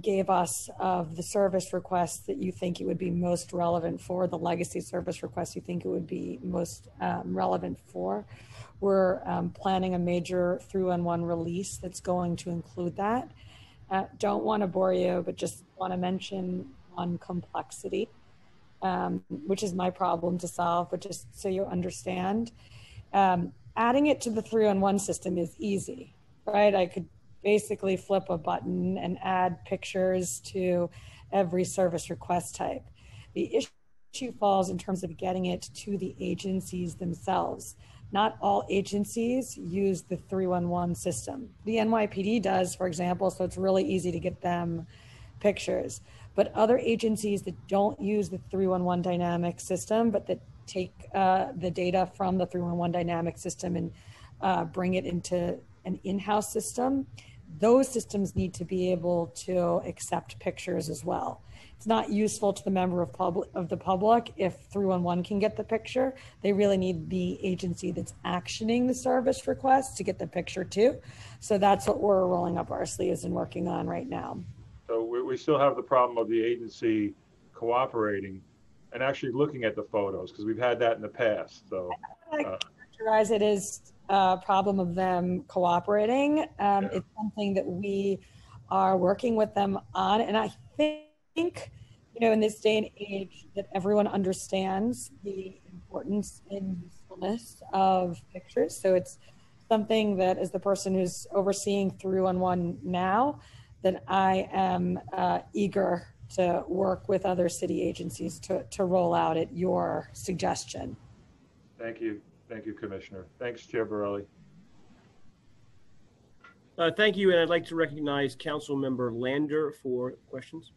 gave us of the service requests that you think it would be most relevant for, the legacy service requests you think it would be most um, relevant for, we're um, planning a major 311 release that's going to include that. Uh, don't want to bore you, but just want to mention on complexity, um, which is my problem to solve, but just so you understand. Um, adding it to the 311 system is easy, right? I could basically flip a button and add pictures to every service request type. The issue falls in terms of getting it to the agencies themselves. Not all agencies use the 311 system. The NYPD does, for example, so it's really easy to get them pictures. But other agencies that don't use the 311 dynamic system, but that take uh, the data from the 311 dynamic system and uh, bring it into an in-house system, those systems need to be able to accept pictures as well. It's not useful to the member of public of the public if 311 can get the picture. They really need the agency that's actioning the service request to get the picture too. So that's what we're rolling up our sleeves and working on right now. So we, we still have the problem of the agency cooperating and actually looking at the photos because we've had that in the past. So uh, characterize it as a problem of them cooperating. Um, It's something that we are working with them on. And I think, you know, in this day and age, that everyone understands the importance and usefulness of pictures. So it's something that, as the person who's overseeing 311 now, that I am uh, eager to work with other city agencies to, to roll out at your suggestion. thank you. Thank you, Commissioner. Thanks, Chair Borelli. Uh, thank you, and I'd like to recognize Council Member Lander for questions.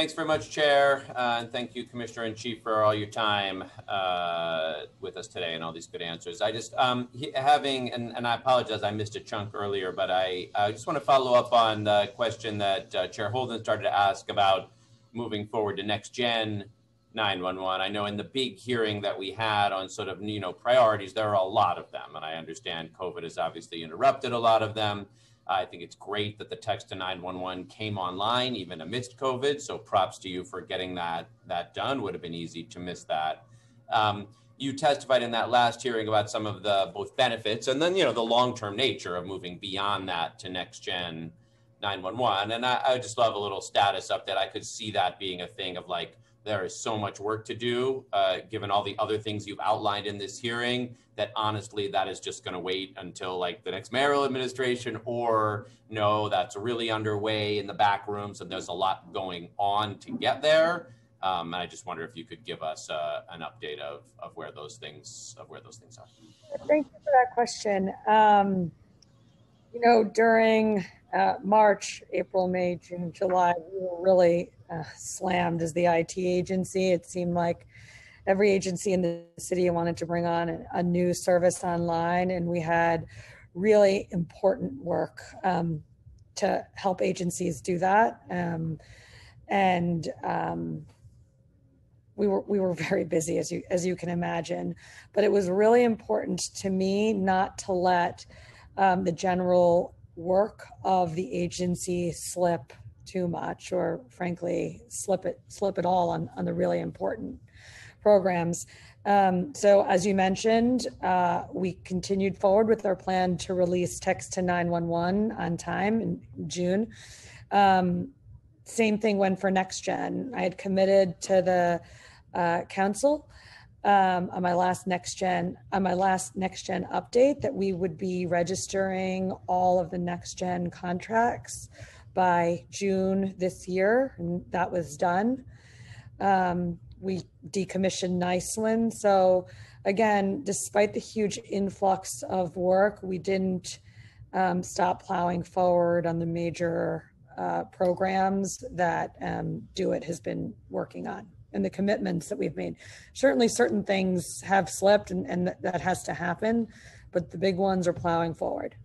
Thanks very much, Chair, uh, and thank you, Commissioner in Chief, for all your time uh, with us today and all these good answers. I just um, having, and, and I apologize, I missed a chunk earlier, but I, I just want to follow up on the question that uh, Chair Holden started to ask about moving forward to next gen 911. I know in the big hearing that we had on sort of you know priorities, there are a lot of them, and I understand COVID has obviously interrupted a lot of them. I think it's great that the text to 911 came online even amidst COVID. So props to you for getting that that done. Would have been easy to miss that. Um, you testified in that last hearing about some of the both benefits and then you know the long-term nature of moving beyond that to next gen 911 and I, I just love a little status update i could see that being a thing of like there is so much work to do uh, given all the other things you've outlined in this hearing that honestly that is just going to wait until like the next mayoral administration or no that's really underway in the back rooms and there's a lot going on to get there um, and I just wonder if you could give us uh, an update of, of where those things of where those things are. Thank you for that question. Um, you know, during uh, March, April, May, June, July, we were really uh, slammed as the IT agency. It seemed like every agency in the city wanted to bring on a, new service online, and we had really important work um, to help agencies do that. Um, and um, we were we were very busy as you as you can imagine but it was really important to me not to let um, the general work of the agency slip too much or frankly slip it slip it all on, on the really important programs. Um, so as you mentioned uh, we continued forward with our plan to release text to 911 on time in june. Um, same thing went for next gen i had committed to the uh, council um, on my last next gen on my last next gen update that we would be registering all of the next gen contracts by June this year, and that was done. Um, we decommissioned NYCWiN. So again, despite the huge influx of work, we didn't um, stop plowing forward on the major uh, programs that um, DoITT has been working on and the commitments that we've made. Certainly, certain things have slipped, and, and that has to happen, but the big ones are plowing forward.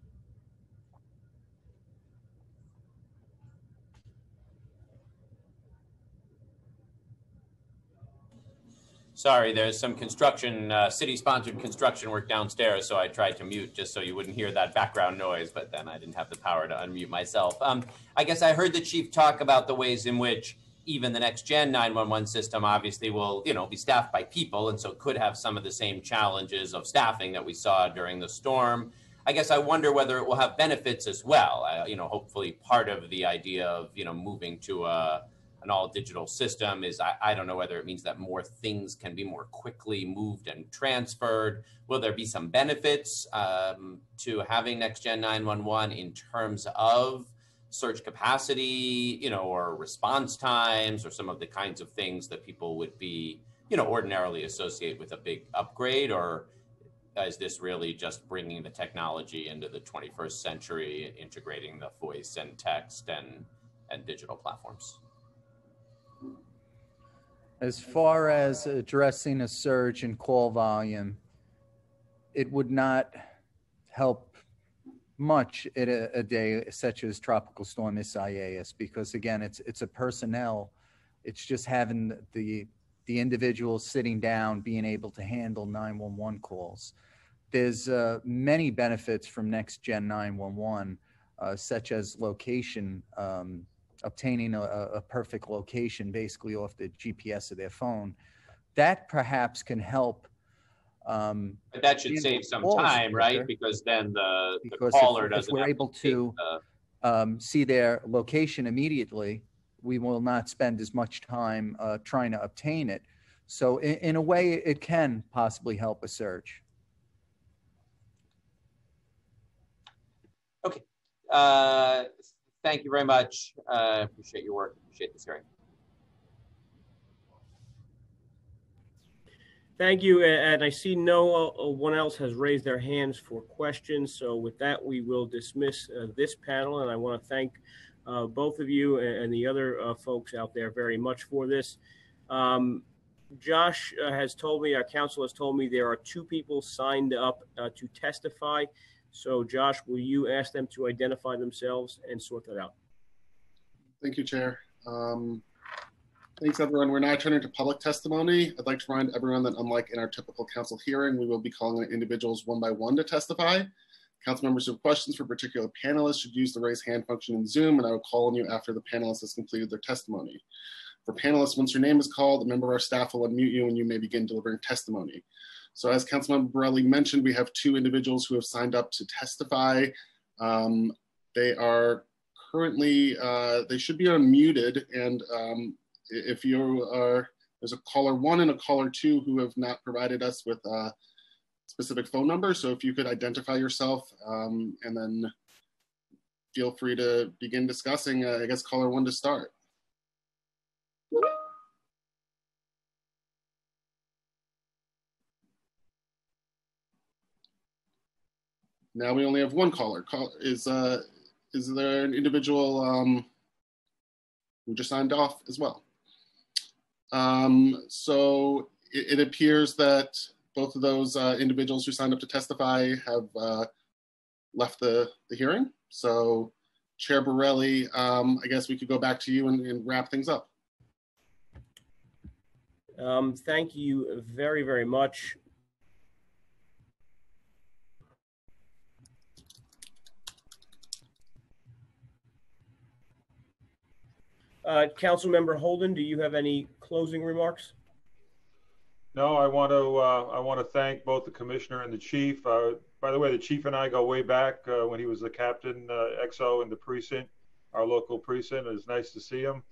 Sorry, there's some construction, uh, city-sponsored construction work downstairs, so I tried to mute just so you wouldn't hear that background noise, but then I didn't have the power to unmute myself. Um, I guess I heard the chief talk about the ways in which even the next gen 911 system obviously will you know be staffed by people and so could have some of the same challenges of staffing that we saw during the storm i guess i wonder whether it will have benefits as well you know hopefully part of the idea of you know moving to a an all digital system is I, I don't know whether it means that more things can be more quickly moved and transferred will there be some benefits um, to having next gen 911 in terms of search capacity, you know, or response times, or some of the kinds of things that people would be, you know, ordinarily associate with a big upgrade, or is this really just bringing the technology into the 21st century, integrating the voice and text and and digital platforms? As far as addressing a surge in call volume, it would not help much in a, a, day such as tropical storm Isaias because again it's it's a personnel. It's just having the the individual sitting down being able to handle 911 calls. There's uh, many benefits from next gen 911 uh, such as location um, obtaining a, a perfect location basically off the GPS of their phone that perhaps can help um, but that should save some time, right? Because then the, because the caller if, doesn't. If we're able to, the... um, see their location immediately, we will not spend as much time uh, trying to obtain it. So, in, in, a way, it can possibly help a search. Okay. Uh, thank you very much. Uh, appreciate your work. Appreciate this hearing. Thank you. And I see no uh, one else has raised their hands for questions. So with that, we will dismiss uh, this panel. And I want to thank uh, both of you and the other uh, folks out there very much for this. Um, Josh uh, has told me, our counsel has told me there are two people signed up to testify. So Josh, will you ask them to identify themselves and sort that out? Thank you, Chair. Um, Thanks, everyone. We're now turning to public testimony. I'd like to remind everyone that unlike in our typical council hearing, we will be calling on individuals one by one to testify. Council members who have questions for particular panelists should use the raise hand function in Zoom, and I will call on you after the panelist has completed their testimony. For panelists, once your name is called, a member of our staff will unmute you and you may begin delivering testimony. So as Councilmember Borelli mentioned, we have two individuals who have signed up to testify. Um, they are currently, uh, they should be unmuted. And um, if you are, there's a caller one and a caller two who have not provided us with a specific phone number. So if you could identify yourself um, and then feel free to begin discussing, uh, I guess caller one to start. Now we only have one caller. Call, is uh, is there an individual um, who just signed off as well? Um, so it, it, appears that both of those uh, individuals who signed up to testify have uh, left the, the hearing. So Chair Borelli, um, I guess we could go back to you and, and wrap things up. Um, thank you very, very much. Uh, Councilmember Holden, do you have any closing remarks? No, I want to uh, I want to thank both the commissioner and the chief. Uh, by the way, the chief and I go way back uh, when he was the captain uh, XO in the precinct, our local precinct. It's nice to see him,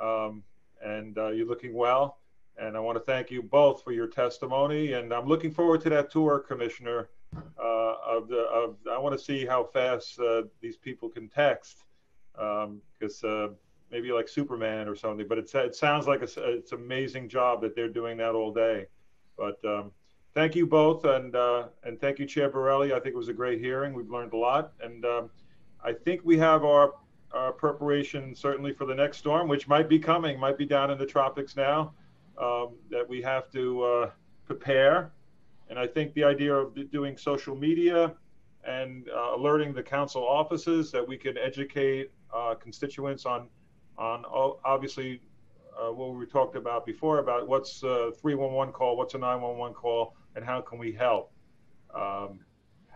um, and uh, you're looking well. And I want to thank you both for your testimony. And I'm looking forward to that tour, Commissioner. of the of I want to see how fast these people can text because. Um, maybe like Superman or something. But it's, it sounds like it's, it's an amazing job that they're doing that all day. But um, thank you both, and uh, and thank you, Chair Borelli. I think it was a great hearing. We've learned a lot, and um, I think we have our, our preparation certainly for the next storm, which might be coming, might be down in the tropics now. Um, that we have to uh, prepare, and I think the idea of doing social media and uh, alerting the council offices that we can educate uh, constituents on on obviously uh, what we talked about before about what's a 311 call, what's a 911 call, and how can we help? Um,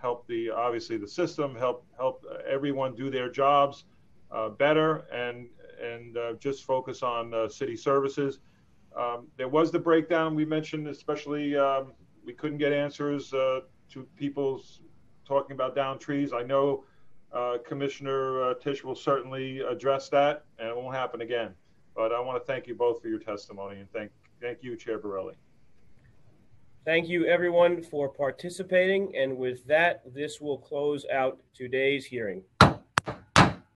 help the obviously the system, help help everyone do their jobs uh, better, and and uh, just focus on uh, city services. Um, there was the breakdown we mentioned, especially um, we couldn't get answers uh, to people's talking about down trees. I know uh, Commissioner uh, Tisch will certainly address that, and it won't happen again. But I want to thank you both for your testimony, and thank thank you, Chair Borelli. Thank you, everyone, for participating. And with that, this will close out today's hearing.